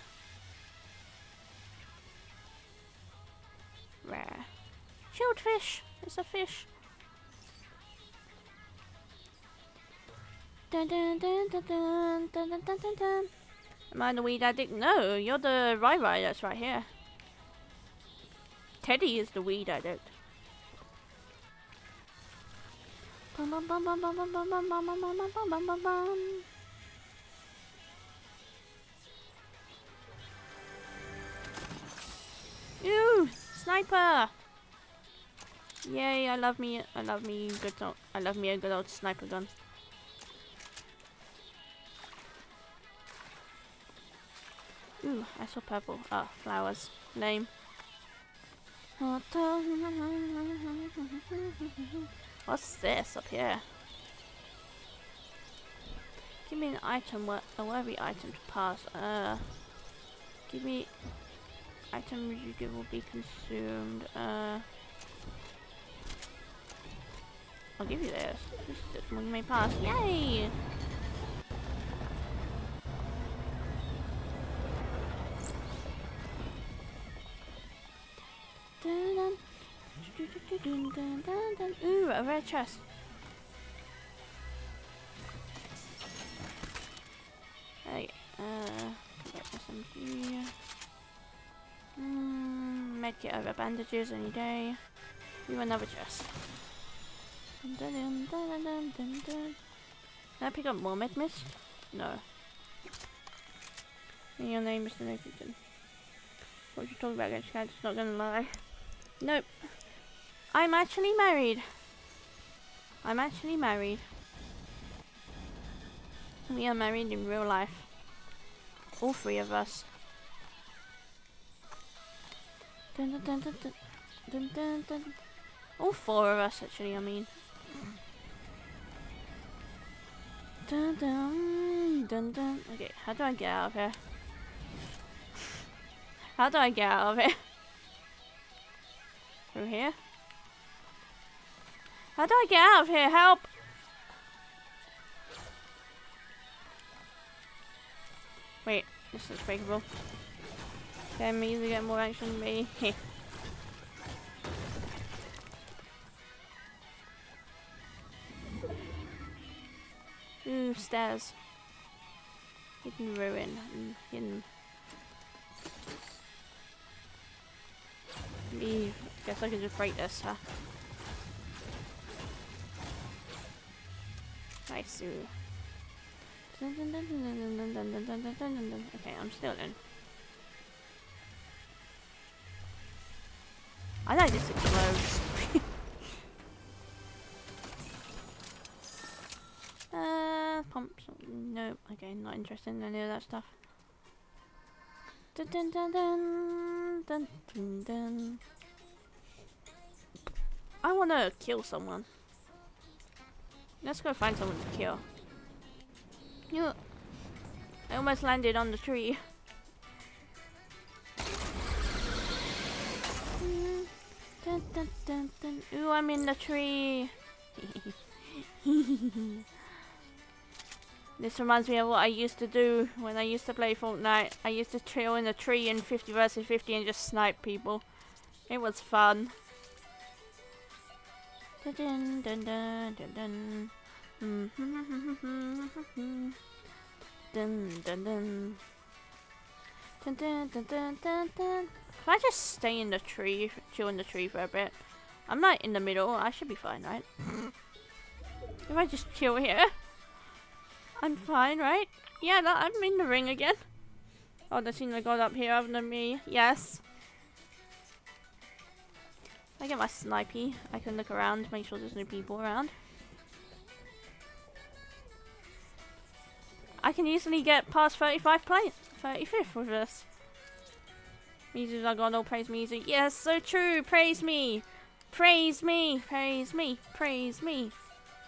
Rare. Shieldfish! It's a fish. Am I the weed addict? No, you're the Rai Rai that's right here. Teddy is the weed addict. Ew! Sniper! Yay, I love me, I love me good old, I love me a good old sniper gun. Ooh, I saw purple. Ah, oh, flowers. Name. What's this up here? Give me an item, a worthy item to pass. Uh, give me items you give will be consumed. Uh, I'll give you this. This is one may pass. Yay! Ooh, a red chest. Hey, uh, SMG. Mm, medkit over bandages any day. Do another chest. Dun, dun, dun. Can I pick up more med mist? No. And your name is the Nathan. What you talking about cat? It's not gonna lie. Nope. I'm actually married. I'm actually married. We are married in real life. All three of us. Dun, dun, dun. All four of us, actually, I mean. Dun, dun, dun, dun. Okay, how do I get out of here? <laughs> how do I get out of here? <laughs> Through here? How do I get out of here? Help! Wait, this is breakable. Okay, me to get more action than me. <laughs> Ooh, stairs. Hidden ruin. Mm, hidden. Me. Guess I can just break this, huh? Nice. Okay, I'm still in. I like this explodes. <laughs> uh, pumps. Nope. Okay, not interested in any of that stuff. Dun dun dun dun dun dun dun. I wanna kill someone. Let's go find someone to kill. I almost landed on the tree. Dun, dun, dun, dun. Ooh, I'm in the tree. <laughs> this reminds me of what I used to do when I used to play Fortnite. I used to chill in a tree in 50 versus 50 and just snipe people. It was fun. Dun dun dun dun dun dun. dun dun dun. Dun dun dun dun dun. If I just stay in the tree, chill in the tree for a bit. I'm not in the middle, I should be fine, right? if I just chill here, I'm fine, right? Yeah, no, I'm in the ring again. Oh, there's seen the god up here other than me. Yes. I get my snipey. I can look around, make sure there's no people around. I can easily get past 35 plate, 35th with this. Music I got no praise music. Yes, so true. Praise me. Praise me. Praise me. Praise me. <laughs>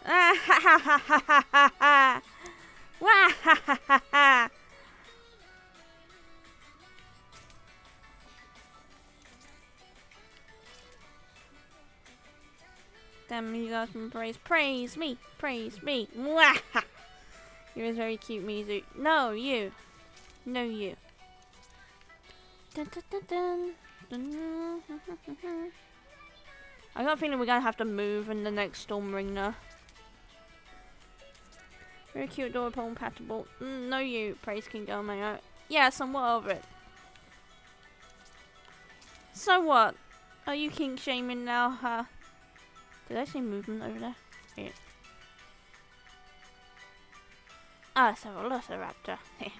Ah ha ha ha ha ha ha. Wah ha ha ha ha. Damn, you guys can praise. Praise me. Praise me. Mwah! <laughs> You're very cute, Mizu. No, you. No, you. Dun, dun, dun, <laughs> I got a feeling we're gonna have to move in the next Storm Ring now. Very cute, adorable, compatible. Mm, no, you. Praise King Girl Mayo. Yeah, somewhat over it. So what? Are you king shaming now, huh? Did I see movement over there? Yeah. Ah, it's a Velociraptor. <laughs>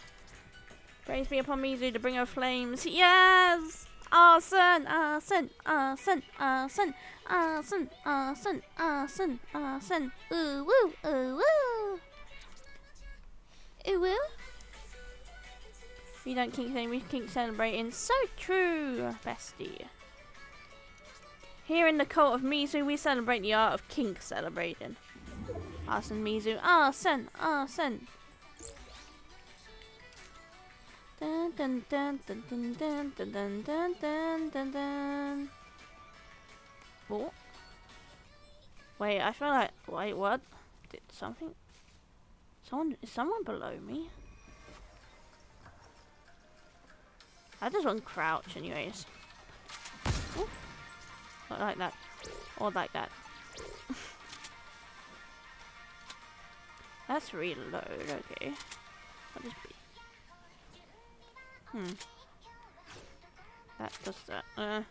Praise be upon Mizu to bring her flames. Yes! Arson, arson, arson, arson, arson, arson, arson, arson. Ooh woo, ooh woo. Ooh woo. We don't kink saying we kink celebrating. So true, bestie. Here in the cult of Mizu, we celebrate the art of kink celebrating. Arson Mizu, arson, arson. Dun dun dun dun dun dun dun dun dun dun dun dun. What? Wait, I feel like wait, what? Did something? Someone is someone below me? I just want to crouch anyways. Ooh. Like that. Or like that. That's reload, okay. Hmm. That does that. Uh.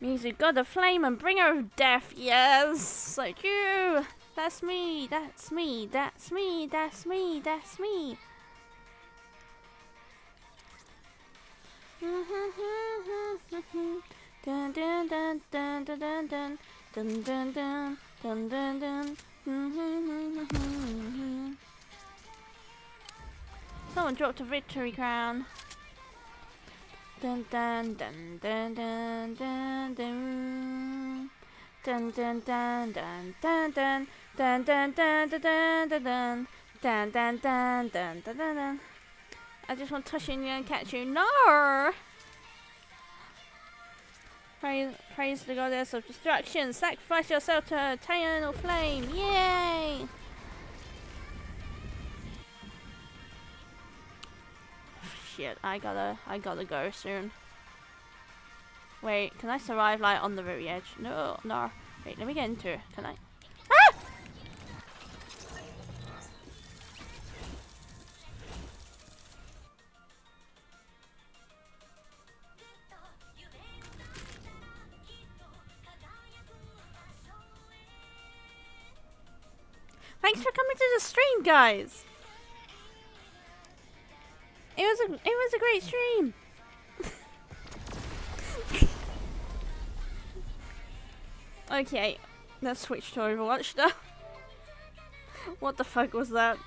Music God of Flame and Bringer of Death, yes! Like you! That's me, that's me, that's me, that's me, that's me! Dun dun dun dun dun dun dun dun dun dun dun dun dun Someone dropped a victory crown. Dun dun dun dun dun dun dun. Dun dun dun dun dun dun dun dun dun dun dun dun dun dun dun dun dun dun dun I just want to touch you and catch you. No! Praise, praise the goddess of destruction. Sacrifice yourself to her eternal flame. Yay! Shit, I gotta, I gotta go soon. Wait, can I survive like on the very edge? No, no. Wait, let me get into it. Can I? Thanks for coming to the stream, guys. It was a it was a great stream. <laughs> okay, let's switch to Overwatch now. <laughs> what the fuck was that?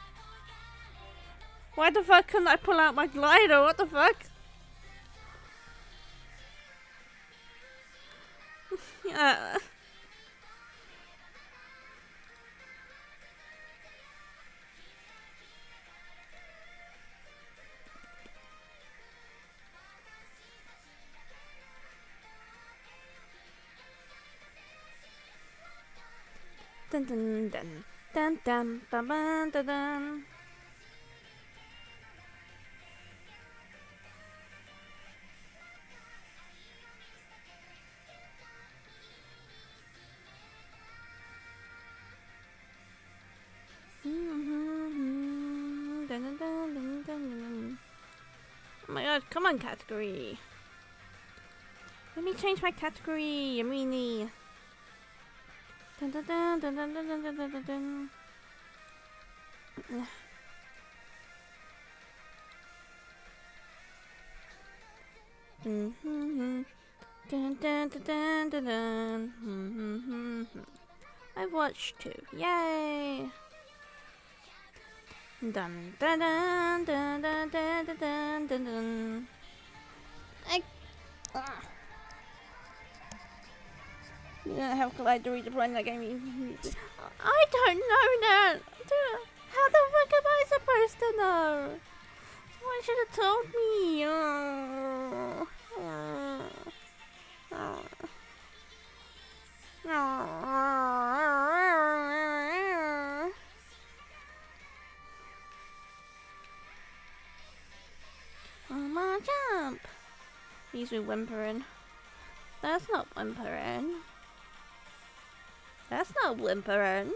Why the fuck couldn't I pull out my glider? What the fuck? <laughs> yeah. Dun dun dun. Dun dun dun dun dun. dun. Oh my god, come on category. Let me change my category, Yamini. Dun dun dun dun dun dun dun dun dun dun. Dun. I've watched two. Yay! Dun dun dun dun dun dun dun dun. I. Ah. You don't have Collider redeploying that game. I don't know that. How the fuck am I supposed to know? Someone should have told me. Oh. Oh. Oh. Oh my jump! He's whimpering. That's not whimpering. That's not whimpering.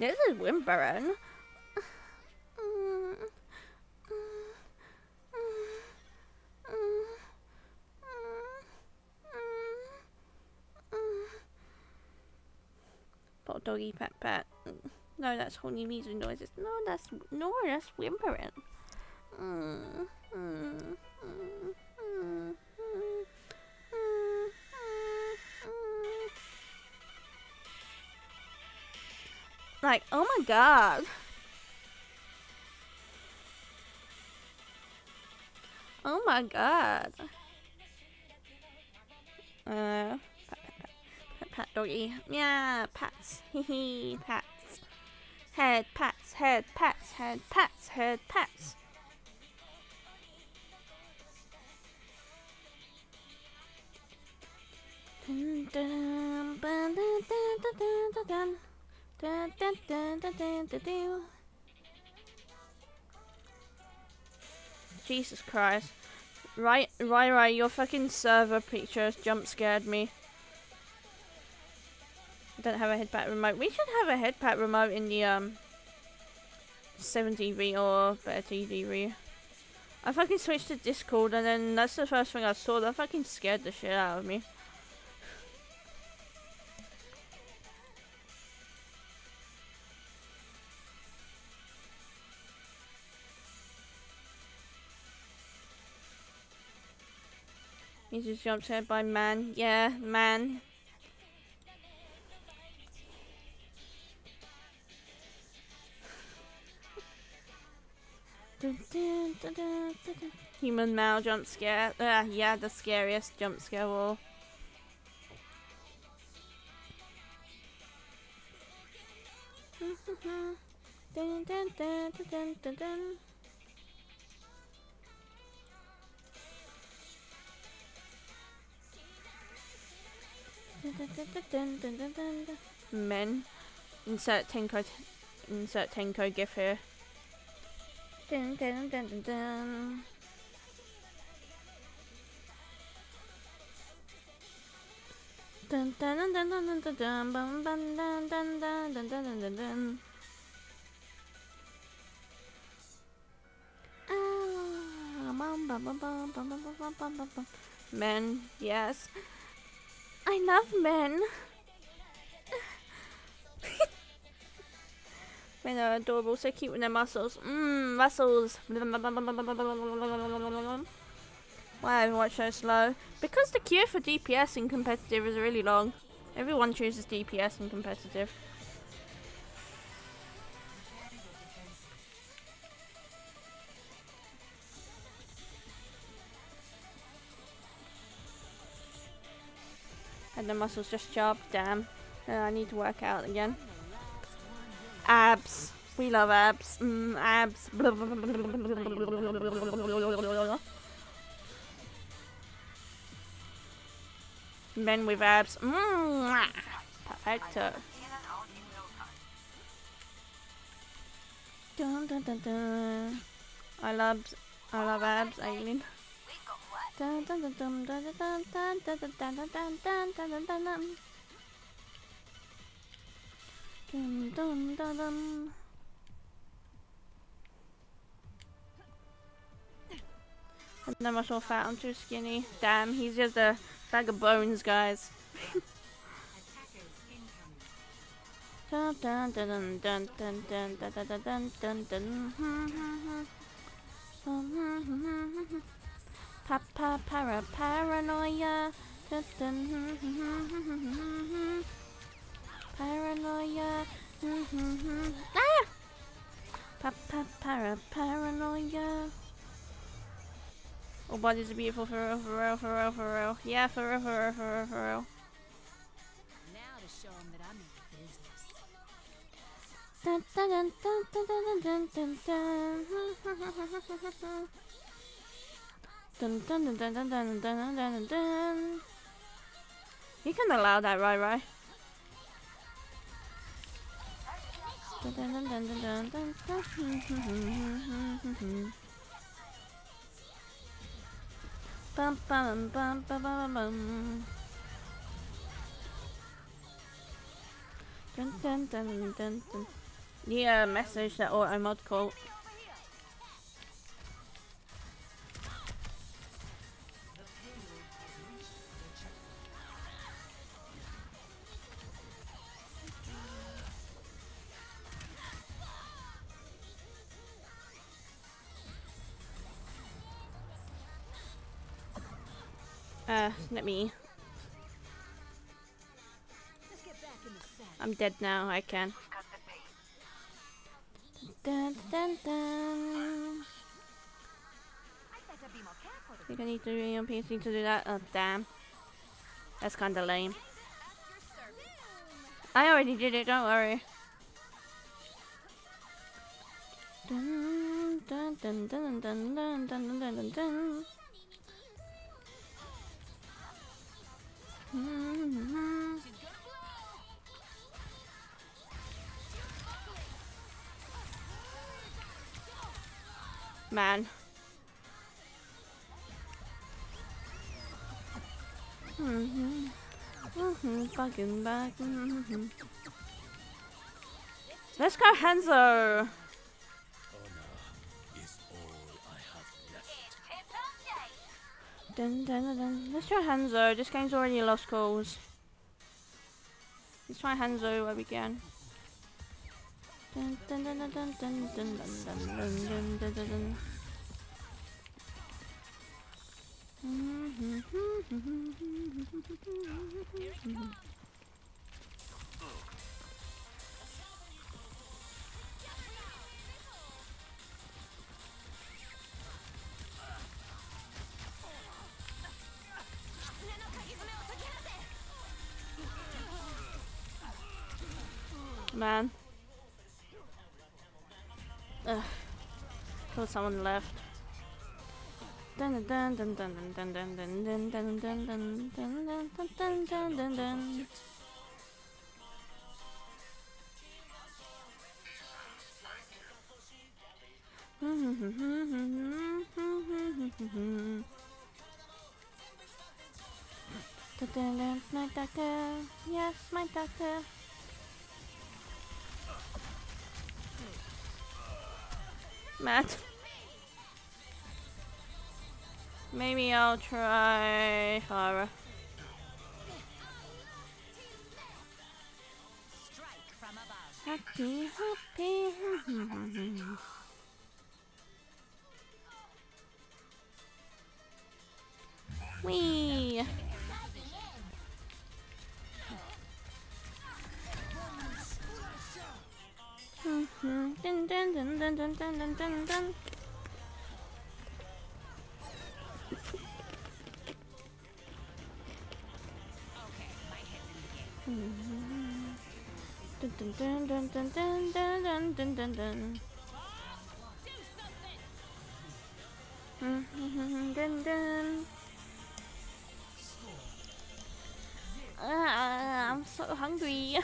This is whimpering. Pot doggy pat pat. No, that's horny music noises. No, that's no, that's whimpering. Like, oh my god. Oh my god. Uh, pat, pat, pat, pat, doggy. Yeah, pats. Hee pats. Head pats, head pats, head pats, head pats. Dun, dun, dun, dun, dun, dun, dun, dun. Jesus Christ. Right, right, right, your fucking server pictures jump scared me. I don't have a headpat emote. We should have a headpat emote in the um 7TV or better TV. I fucking switched to Discord and then that's the first thing I saw. That fucking scared the shit out of me. He just jumped scared by man. Yeah, man. Human male jump scare. Uh, yeah, the scariest jump scare of all. dun, dun, dun, dun, dun, dun. Men. Insert Tenko. Insert Tenko gif here. Dun, dun, dun, dun, dun. Dun, dun, dun, dun, dun, dun, dun, dun, dun, dun, dun, dun, dun, dun, dun. Men, yes. I love men. men are adorable, so cute with their muscles. Mmm, muscles. Why Overwatch so slow? Because the queue for DPS in competitive is really long. Everyone chooses DPS in competitive. And the muscles just sharp. Damn. Uh, I need to work out again. Abs. We love abs. Mm, abs. <laughs> Men with abs. Mm, perfecto. Dun, dun, dun, dun. I love, I love abs, Aileen. And then I'm so fat, I'm too skinny. Damn, he's just a bag of bones, guys. dun <laughs> Papa para paranoia. Paranoia. ah! Papa para paranoia. Oh, bodies are beautiful for real, for real, for real, for real. Yeah, for real, for real, for real, for real. Now to show 'em that I'm in business. Dun dun dun dun dun dun dun dun dun. <laughs> Dun dun dun dun dun dun dun dun dun. You can allow that, right, right? Bum bum bum bum bum bum. Dun dun dun dun dun. Yeah, message that auto mod call. Uh, let me. I'm dead now. I can. Dun, dun, dun. I think I need to be on PC to do that. Oh damn. That's kinda lame. I already did it, don't worry. Dun, dun, dun, dun, dun, dun, dun, dun, dun, dun. Man. Mhm. Mhm. Fucking back. Mhm. Let's go, Hanzo. Dun, dun, dun, dun. Let's try Hanzo. This game's already lost calls. Let's try Hanzo where we can. Dun, dun, dun, dun, dun, dun, dun, dun, dun, dun, dun, dun, dun. Man. Ugh. Someone left. Yes, my doctor. Matt. Maybe I'll try Pharah. Happy, happy. <laughs> Wee. Dun dun dun dun dun dun dun dun dun. Okay, my head's in the game. Dun dun dun dun dun dun dun dun dun dun. Dun dun. Ah, I'm so hungry.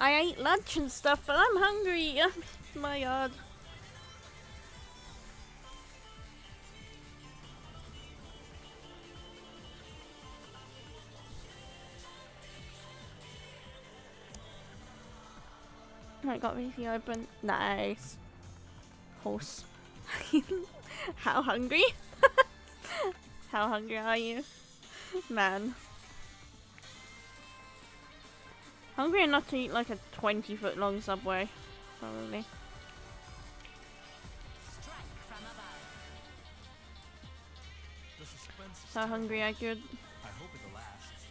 I ate lunch and stuff, but I'm hungry. <laughs> Oh my god. Oh, I got VC open. Nice. Horse. <laughs> How hungry? <laughs> How hungry are you? Man. Hungry enough to eat like a 20 foot long subway. Probably. Strike from above. The suspense is So hungry I could. I hope it'll last.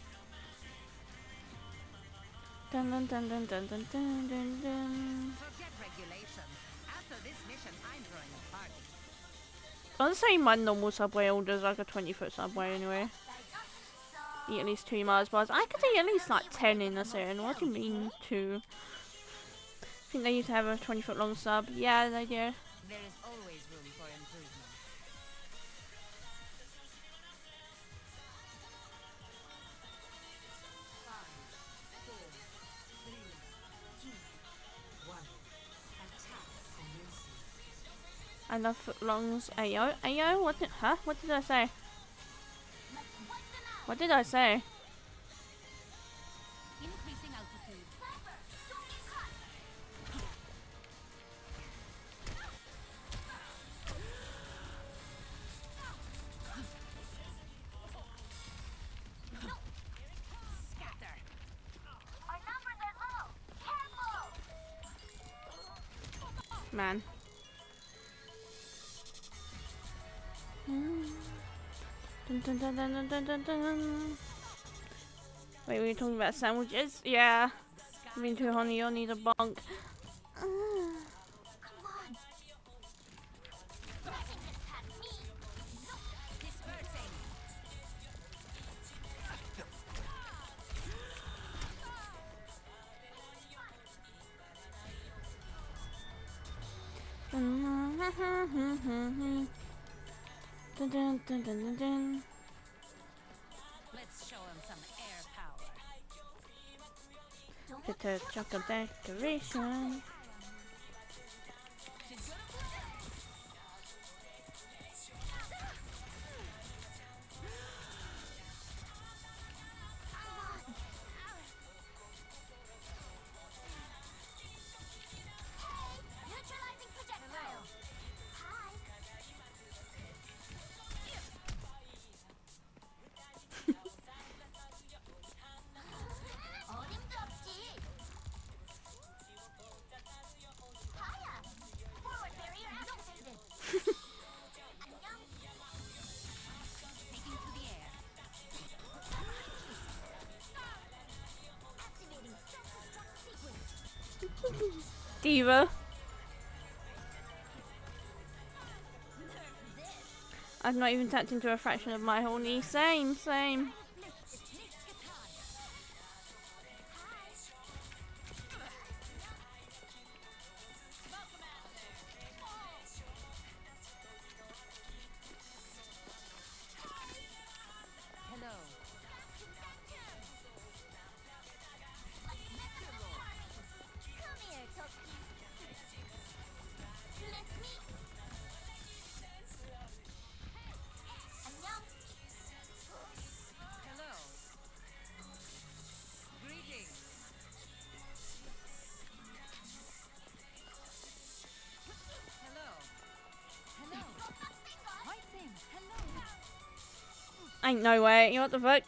Dun dun dun dun dun dun dun dun dun. Forget regulation. After this mission, I'm throwing a party. I'd say my normal subway orders like a 20 foot subway anyway. Eat at least two Mars bars. I could eat at least like 10 in a certain. What do you mean two? I think they used to have a 20 foot long sub. Yeah, they do. There is always room for improvement. I love footlongs. Ayo, ayo, what did, huh? What did I say? What did I say? Dun, dun, dun, dun. Wait, were you talking about sandwiches? Yeah. I've been too honey, you'll need a bonk. Come on. Nothing gets past me. Dispersing. Dun, dun, dun, dun, dun, Get a chocolate decoration. Diva. I've not even tapped into a fraction of my whole knee. Same, same. Ain't no way. You know what the fuck?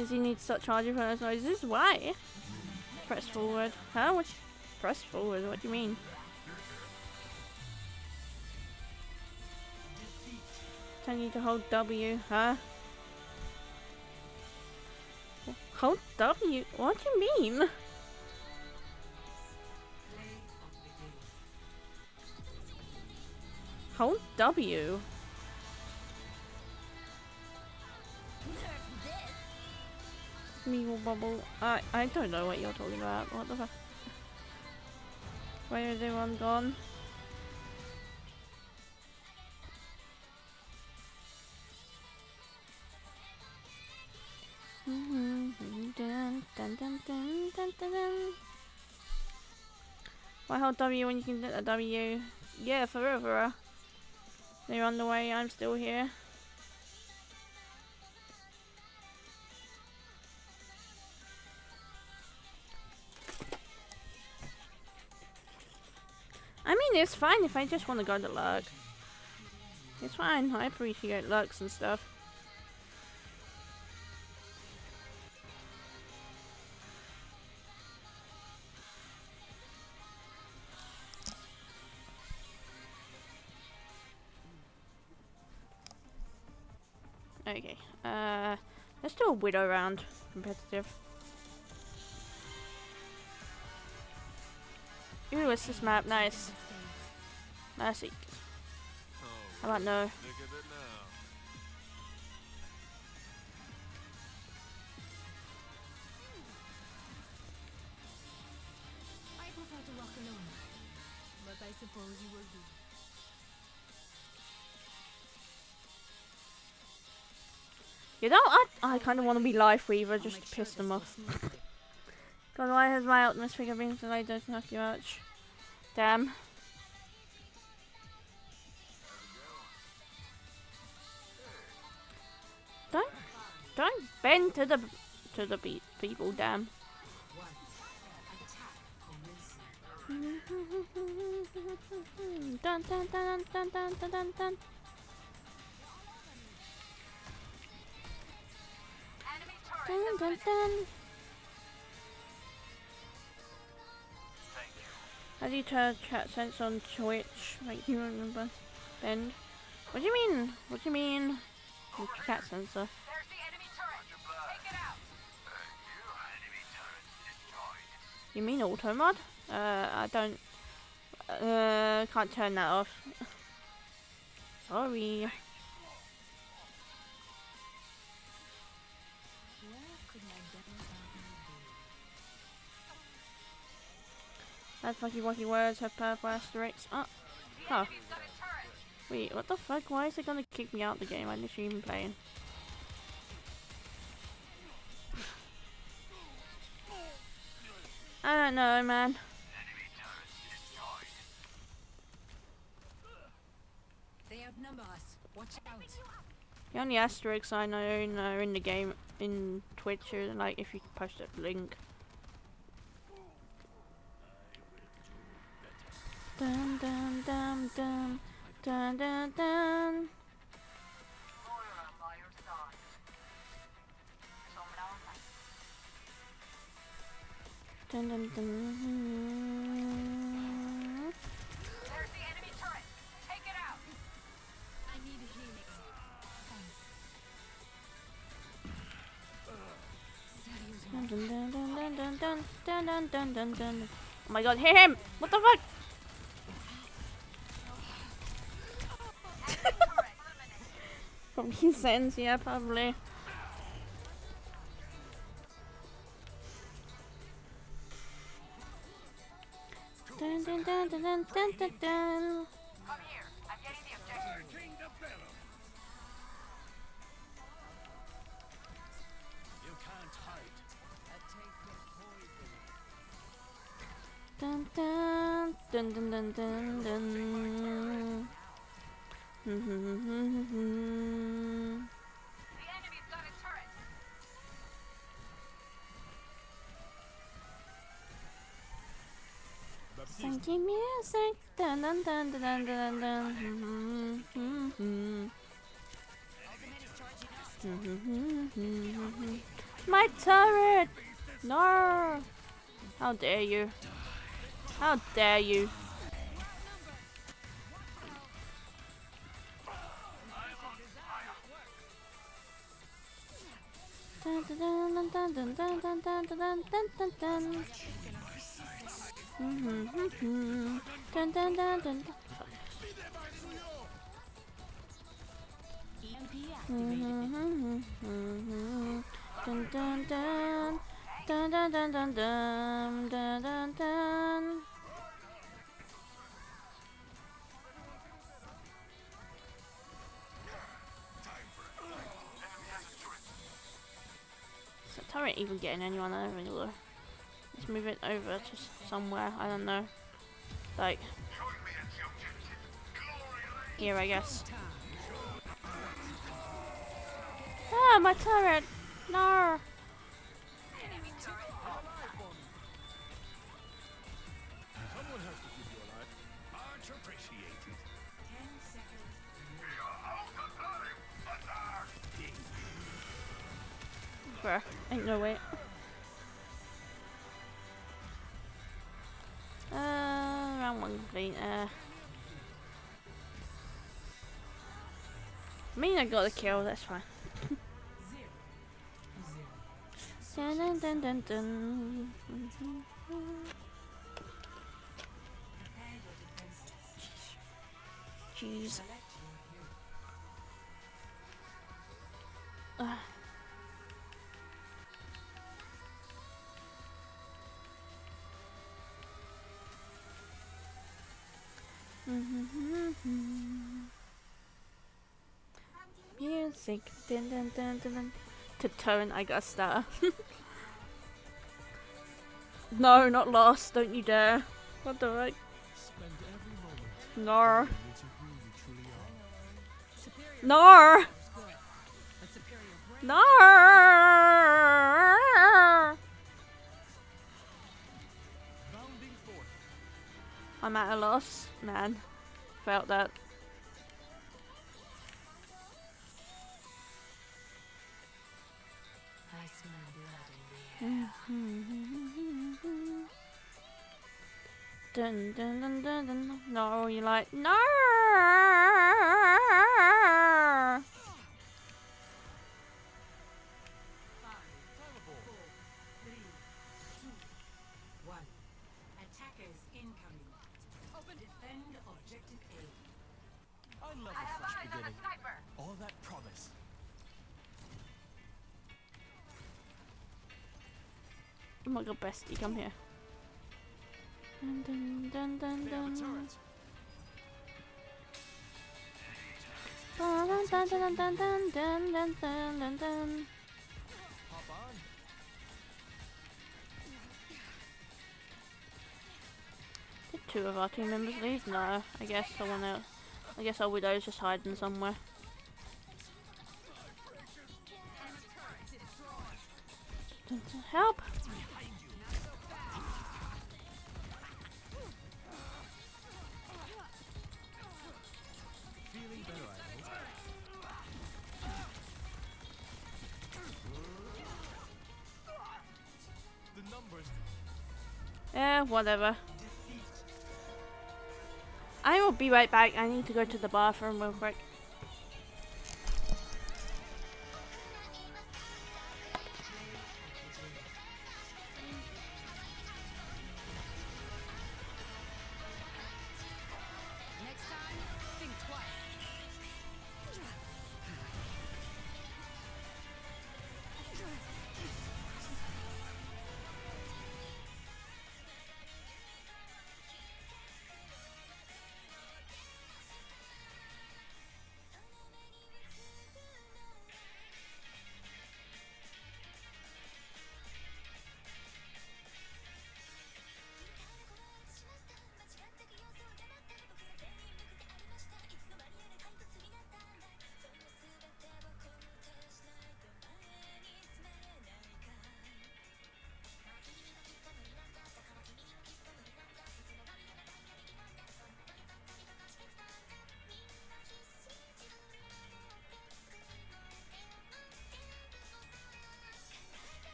Easy needs to start charging for those noises. Why? Press forward. Huh? What? Press forward. What do you mean? Tell you to hold W, huh? Hold W? What do you mean? Hold W. Bubble. I I don't know what you're talking about. What the fuck? Where is everyone gone? Why hold W when you can get a W? Yeah, forever. They're on the way. I'm still here. Mean, it's fine if I just want to go to Lurk. It's fine. I appreciate Lurks and stuff. Okay. Uh, let's do a widow round. Competitive. Ooh, it's this map. Nice. Mercy. How about no? I you do. Know, I, I kind of want to be Life Weaver just to piss them off. <laughs> God, why has my ultimate figure been so I don't knock you out? Damn. Don't bend to the to the people, damn. dun, dun, dun, dun, dun, dun, dun, dun. Dun, dun, dun. You turn chat sense on Twitch? Make you remember. Bend. What do you mean? What do you mean? Chat censor. You mean auto mod? Uh, I don't. Uh, can't turn that off. <laughs> Sorry. Bad fucky wacky words have purple asterisks. Oh, Huh. wait, what the fuck? Why is it gonna kick me out the game? I'm literally even playing. I don't know, man. They outnumber us. Watch out. The only asterisks I know are uh, in the game in Twitch are like if you post a link. Dun dun dun dun dun dun dun. Healing. Thanks. Seriously. Dun dun dun dun dun dun dun dun dun dun dun. Oh my god, hit him! What the fuck? From his sense, yeah, probably. Dun dun dun dun dun dun dun dun. Come here. I'm getting the objective. You can't hide. Dun dun dun dun dun dun dun. Funky music. Dun dun dun dun dun dun dun. Hmm, hmm, hmm. Hmm, My turret! No! How dare you? How dare you? Dun dun dun dun dun dun dun dun dun dun dun dun. Mm -hmm, mm -hmm. Dun, dun, dun, dun. Hmm hmm hmm hmm hmm hmm. Dun dun dun. Dun dun dun dun dun dun dun dun. Is that turret even getting anyone out of anywhere? Let's move it over to somewhere, I don't know. Like, here I guess. Ah, my turret! No! Bruh, ain't no way. Uh, round one complete. Uh, I mean, I got the kill. That's fine. <laughs> dun dun dun dun dun. Jeez. Ugh. Mm-hmm. Music. Dun, dun, dun, dun, dun. To turn I gotta <laughs> star. no, not lost. Don't you dare. What the right? No. No. No. I'm at a loss, man. Felt that. I smell blood in the air. Dun dun dun dun dun. No, you like no. Oh my god, bestie, come here. Dun dun dun dun dun. Dun dun dun dun dun dun dun dun dun dun. Did two of our team members leave? No, I guess someone else. I guess our widow's just hiding somewhere. Help! Eh, whatever. I will be right back. I need to go to the bathroom real quick.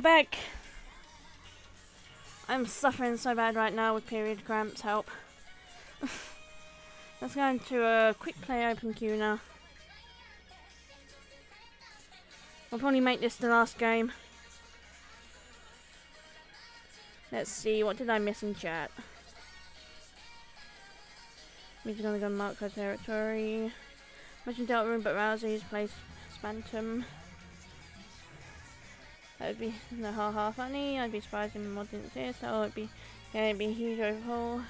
Back. I'm suffering so bad right now with period cramps. Help. <laughs> Let's go into a quick play open queue now. I'll probably make this the last game. Let's see, what did I miss in chat? We're gonna go Marco territory. Imagine Deltarune, but Ralsei's plays Spamton. That would be no ha ha funny. I'd be surprised if Mod didn't say so. It'd be yeah, it'd be a huge overhaul.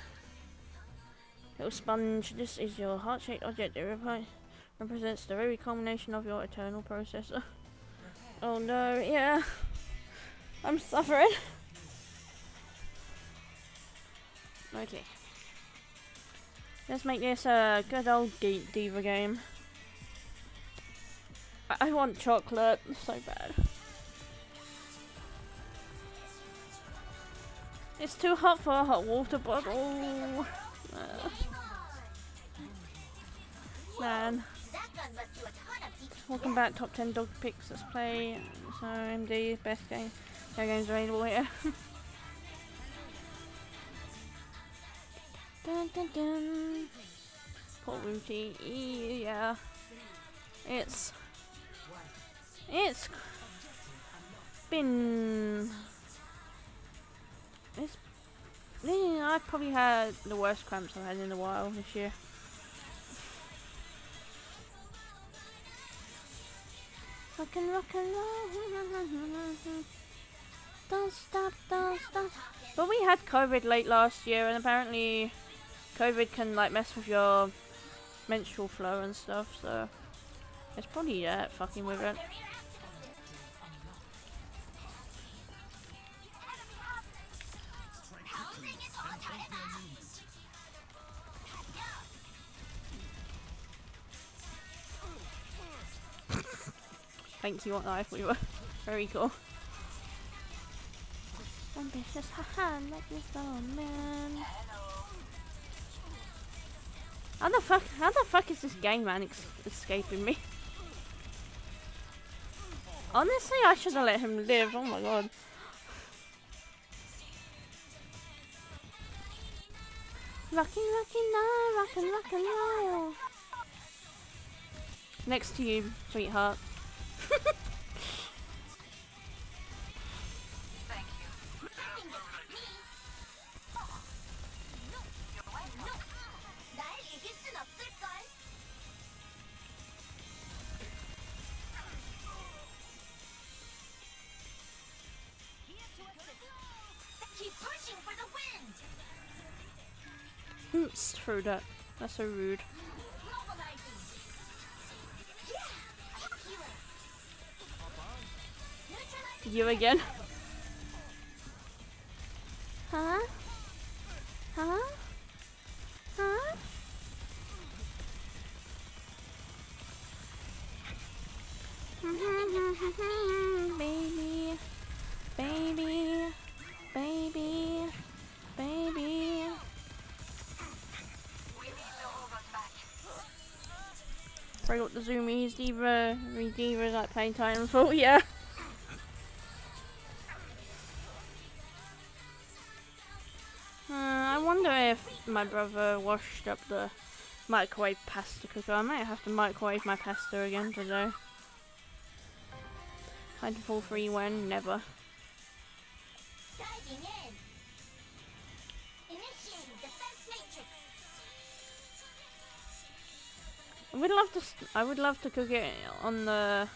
Little sponge. This is your heart-shaped object. It repri- represents the very culmination of your eternal processor. Oh no, yeah. I'm suffering. Okay. Let's make this a good old Geek D.Va game. I, I want chocolate so bad. It's too hot for a hot water bottle. Uh, man. Welcome back, top 10 dog picks. Let's play. So, MD, best game. No games available here. <laughs> dun dun dun. Paul Ruti, yeah. It's. It's been. It's. I've probably had the worst cramps I've had in a while this year. Rock and rock and roll. Don't stop, don't stop. But we had COVID late last year, and apparently, COVID can like mess with your menstrual flow and stuff. So it's probably that fucking with it. Thank you, what knife we were. <laughs> Very cool. Ambitious, haha, like this old man. How the fuck? How the fuck is this game man escaping me? Honestly, I should have let him live. Oh my god. Rockin', rockin', now, rockin', rockin', roll. Next to you, sweetheart. Oops, through that. That's so rude. You again? Huh? Huh? Huh? baby, baby, baby, baby. We need to hold us back. Bring up the zoomies, D.Va, D.Va like playing Titanfall, yeah. Wonder if my brother washed up the microwave pasta cooker. I might have to microwave my pasta again today. Titanfall 3 when? Never. Diving in. Initiating defense matrix. I would love to. I would love to cook it on the.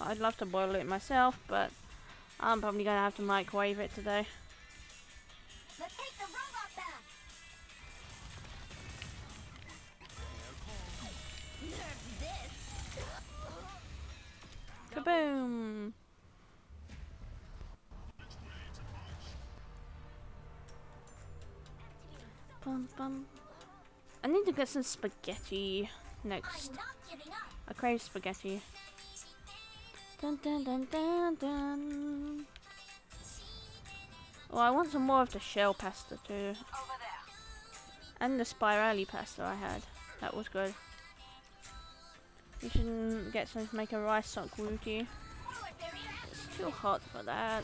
I'd love to boil it myself, but I'm probably gonna have to microwave it today. Kaboom! Bum, bum. I need to get some spaghetti next. I'm not giving up. I crave spaghetti. Dun dun dun dun dun. Oh, I want some more of the shell pasta too. And the spirali pasta I had. That was good. We should get some to make a rice sock. Forward It's too hot for that.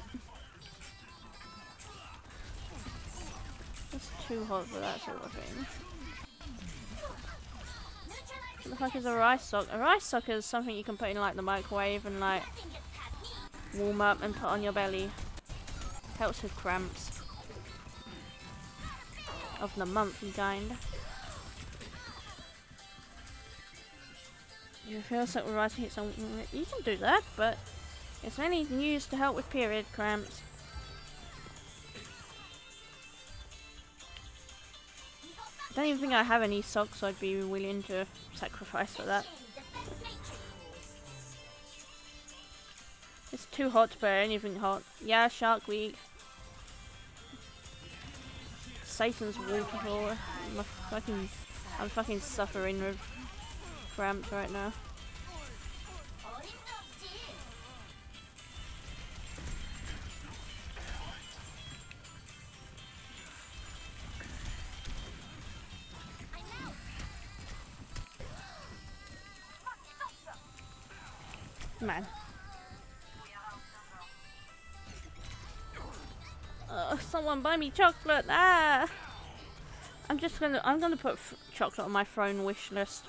It's too hot for that sort of thing. What the fuck is a rice sock? A rice sock is something you can put in like the microwave and like warm up and put on your belly. Helps with cramps. Of the monthly kind. You feel sick with rice heat, some you can do that, but it's mainly used to help with period cramps. I don't even think I have any socks I'd be willing to sacrifice for that. It's too hot to play anything hot. Yeah, Shark Week. Satan's waterfall. I'm fucking, I'm fucking suffering with cramped right now. Man. Oh, someone buy me chocolate! Ah! I'm just gonna, I'm gonna put chocolate on my throne wish list.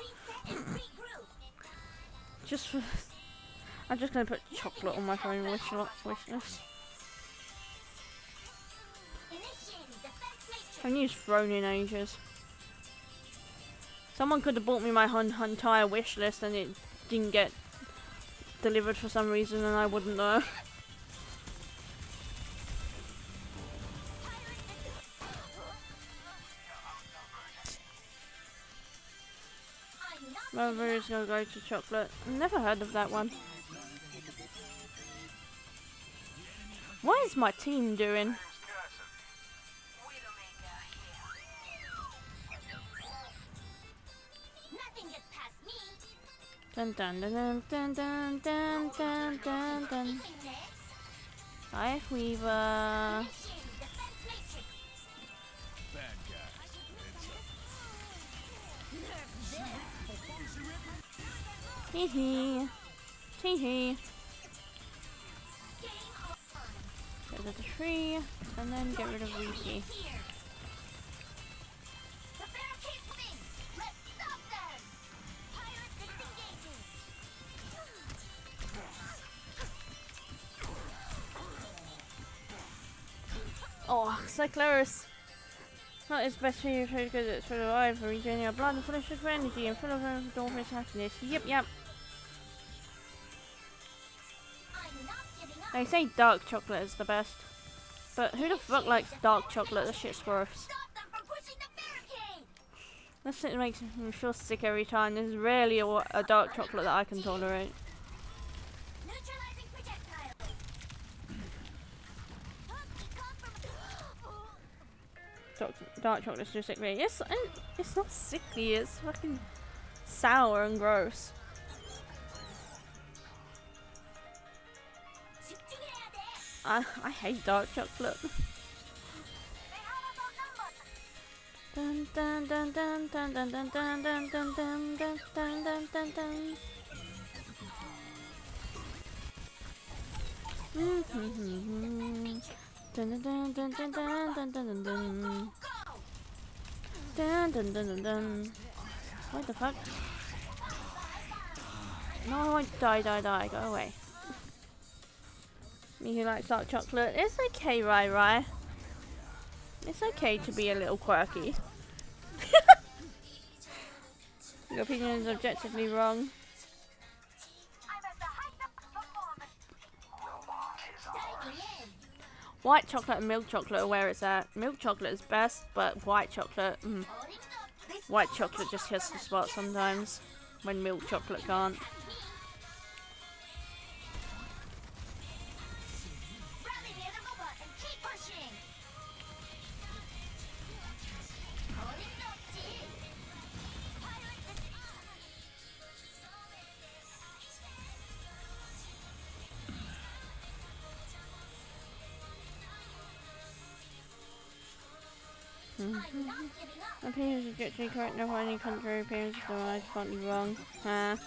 Just for, I'm just gonna put chocolate on my phone wish, wish list. Initiating defense matrix. I haven't used throne in ages. Someone could have bought me my entire wish list and it didn't get delivered for some reason and I wouldn't know. <laughs> Is gonna go to chocolate. Never heard of that one. What is my team doing? Dun dun dun dun dun dun dun dun dun. Life Weaver. Hee hee. Tee hee. Get rid of the tree, and then get rid of Weezy. Oh, Cyclerus! Not as best for you try to go to its for the eye for regenerating our blood and full of for energy and full of dolphin's happiness. Yep, yep. They say dark chocolate is the best. But who the fuck likes dark chocolate? That shit's gross. That shit makes me feel sick every time. There's rarely a, a dark chocolate that I can tolerate. Dark, dark chocolate's too sickly. It's, it's not sickly, it's fucking sour and gross. I, I hate dark chocolate. Dun dun dun dun dun dun dun dun dun dun dun dun dun dun dun dun. Mhm. What the fuck? No, die, die, die. Go away. Me who likes dark chocolate. It's okay, Rai Rai. It's okay to be a little quirky. <laughs> Your opinion is objectively wrong. White chocolate and milk chocolate are where it's at. Milk chocolate is best, but white chocolate... Mm. White chocolate just hits the spot sometimes. When milk chocolate can't. Opinions is objectively correct, not any contrary opinions, so I just want you wrong. Ah.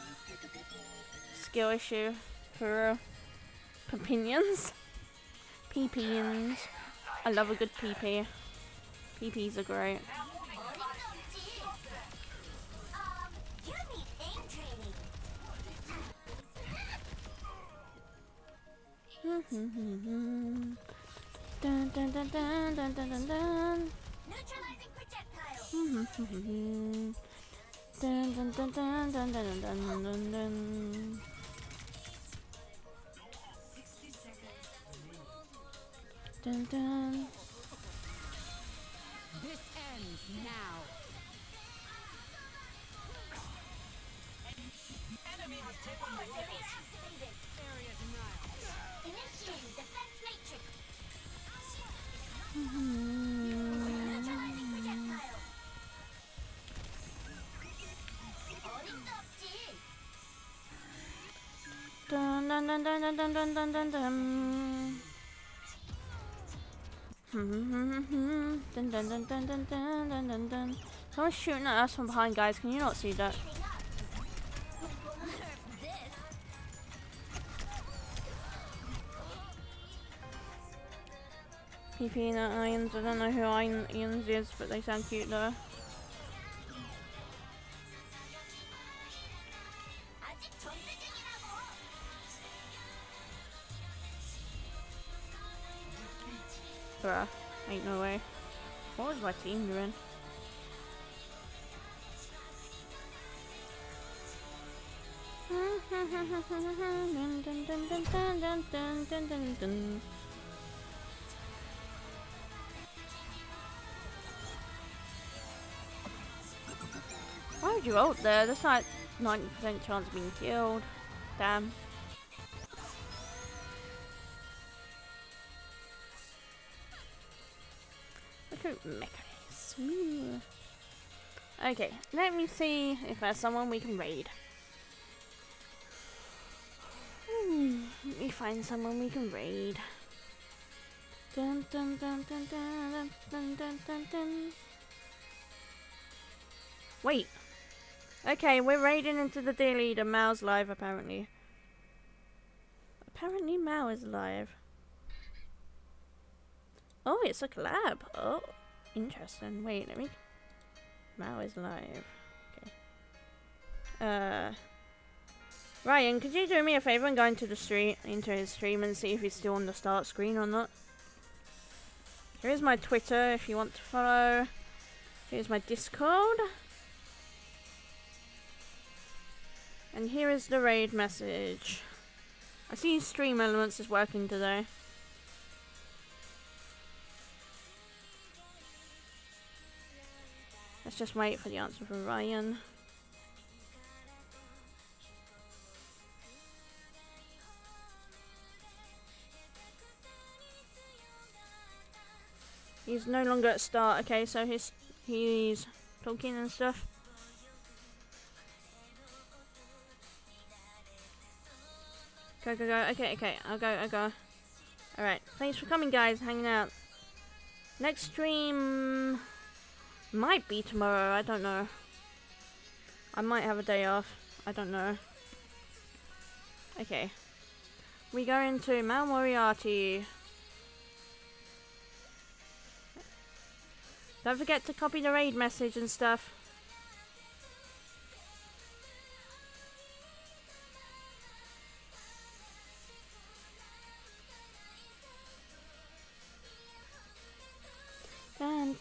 Skill issue. For real. Opinions. <laughs> PPs. I love a good PP. PPs are great. <laughs> dun dun dun dun dun dun dun dun dun, dun, dun, dun, dun, dun, dun, dun, dun. Dun, dun. This ends now. Enemy has taken the. Area. Initiating defense matrix. Mm-hmm. Dun dun dun dun dun dun dun dun dun dun. Dun dun dun dun dun dun dun dun. Someone's shooting at us from behind, guys. Can you not see that? PP and Irons. I don't know who Irons is, but they sound cute though. Bruh. Ain't no way. What was my team doing? Why would you out there? That's like 90% chance of being killed. Damn. Recruit mechanism. Okay, let me see if there's someone we can raid. Hmm, let me find someone we can raid. Dun dun dun dun dun dun dun dun dun. Wait. Okay, we're raiding into the day leader. Mao's live apparently. Apparently Mao is live. Oh, it's a collab. Oh, interesting. Wait, let me. Mao is live. Okay. Uh. Ryan, could you do me a favor and go into the street, into his stream and see if he's still on the start screen or not? Here's my Twitter if you want to follow. Here's my Discord. And here is the raid message. I see Stream Elements is working today. Let's just wait for the answer from Ryan. He's no longer at start, okay, so he's he's talking and stuff. Go, go, go. Okay, okay. I'll go, I'll go. Alright. Thanks for coming, guys. Hanging out. Next stream might be tomorrow. I don't know. I might have a day off. I don't know. Okay. We go into Mount Moriarty. Don't forget to copy the raid message and stuff.